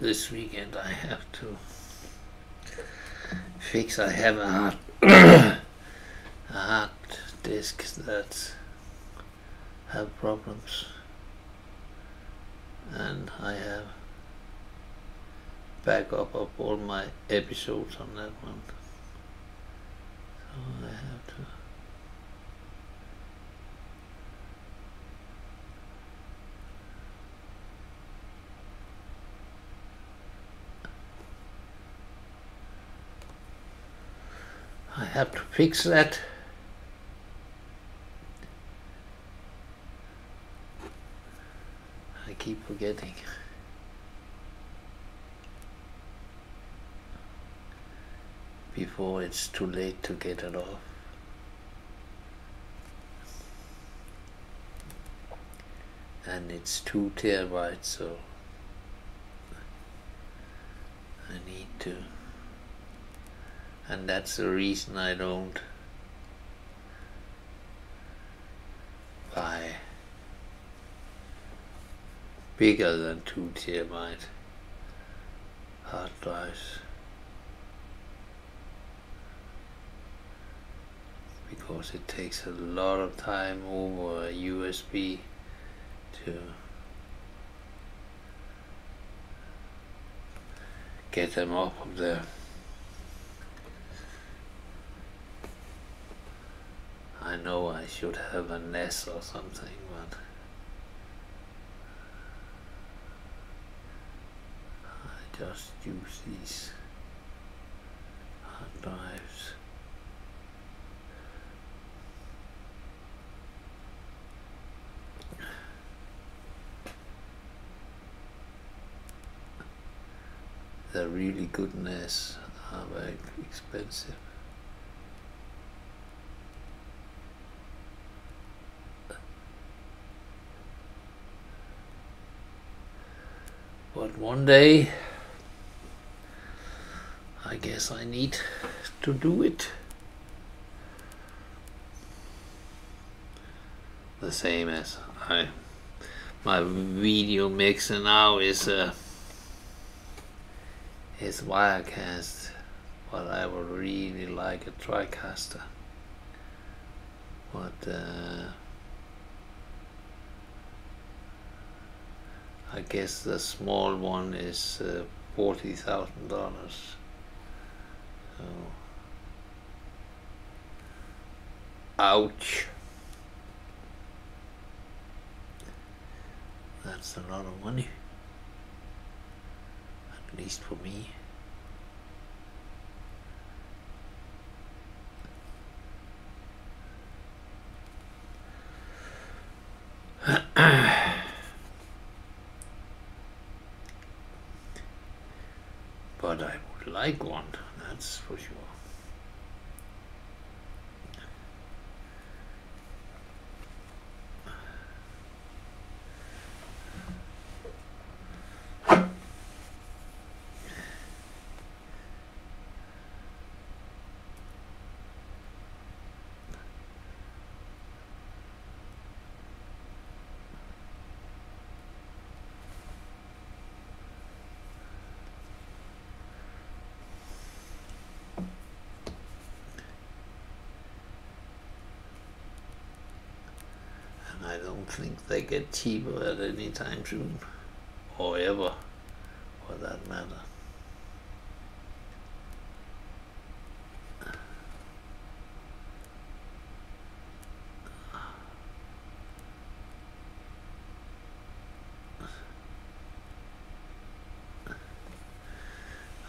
This weekend I have to fix. I have a hard, a hard disk that have problems and I have backup of all my episodes on that one. So I have to I have to fix that. I keep forgetting. Before it's too late to get it off. And it's two terabytes, so I need to and that's the reason I don't buy bigger than 2 terabyte hard drives because it takes a lot of time over a USB to get them off of there. I know I should have a NAS or something, but I just use these hard drives. The really good NAS are very expensive. But one day, I guess I need to do it. The same as I, my video mixer now is uh, is Wirecast, but I would really like a TriCaster. But uh, guess the small one is uh, forty thousand dollars. So, ouch. That's a lot of money, at least for me. but I would like one, that's for sure. And I don't think they get cheaper at any time soon, or ever, for that matter.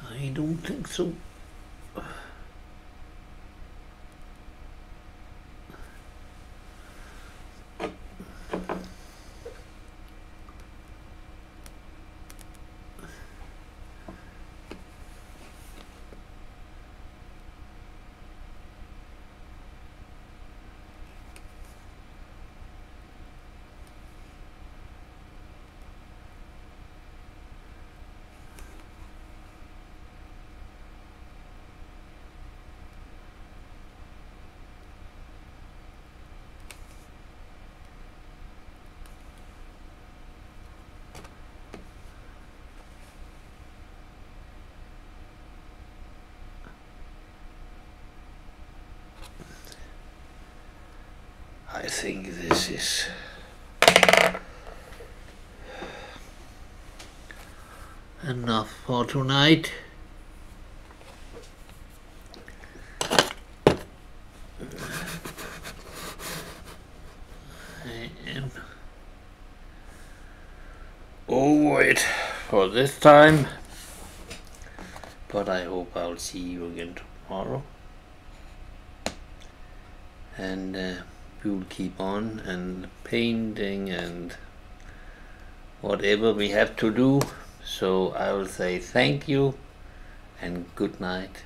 I don't think so. I think this is enough for tonight. Oh, I am for this time, but I hope I'll see you again tomorrow. And uh, keep on and painting and whatever we have to do. So I will say thank you and good night.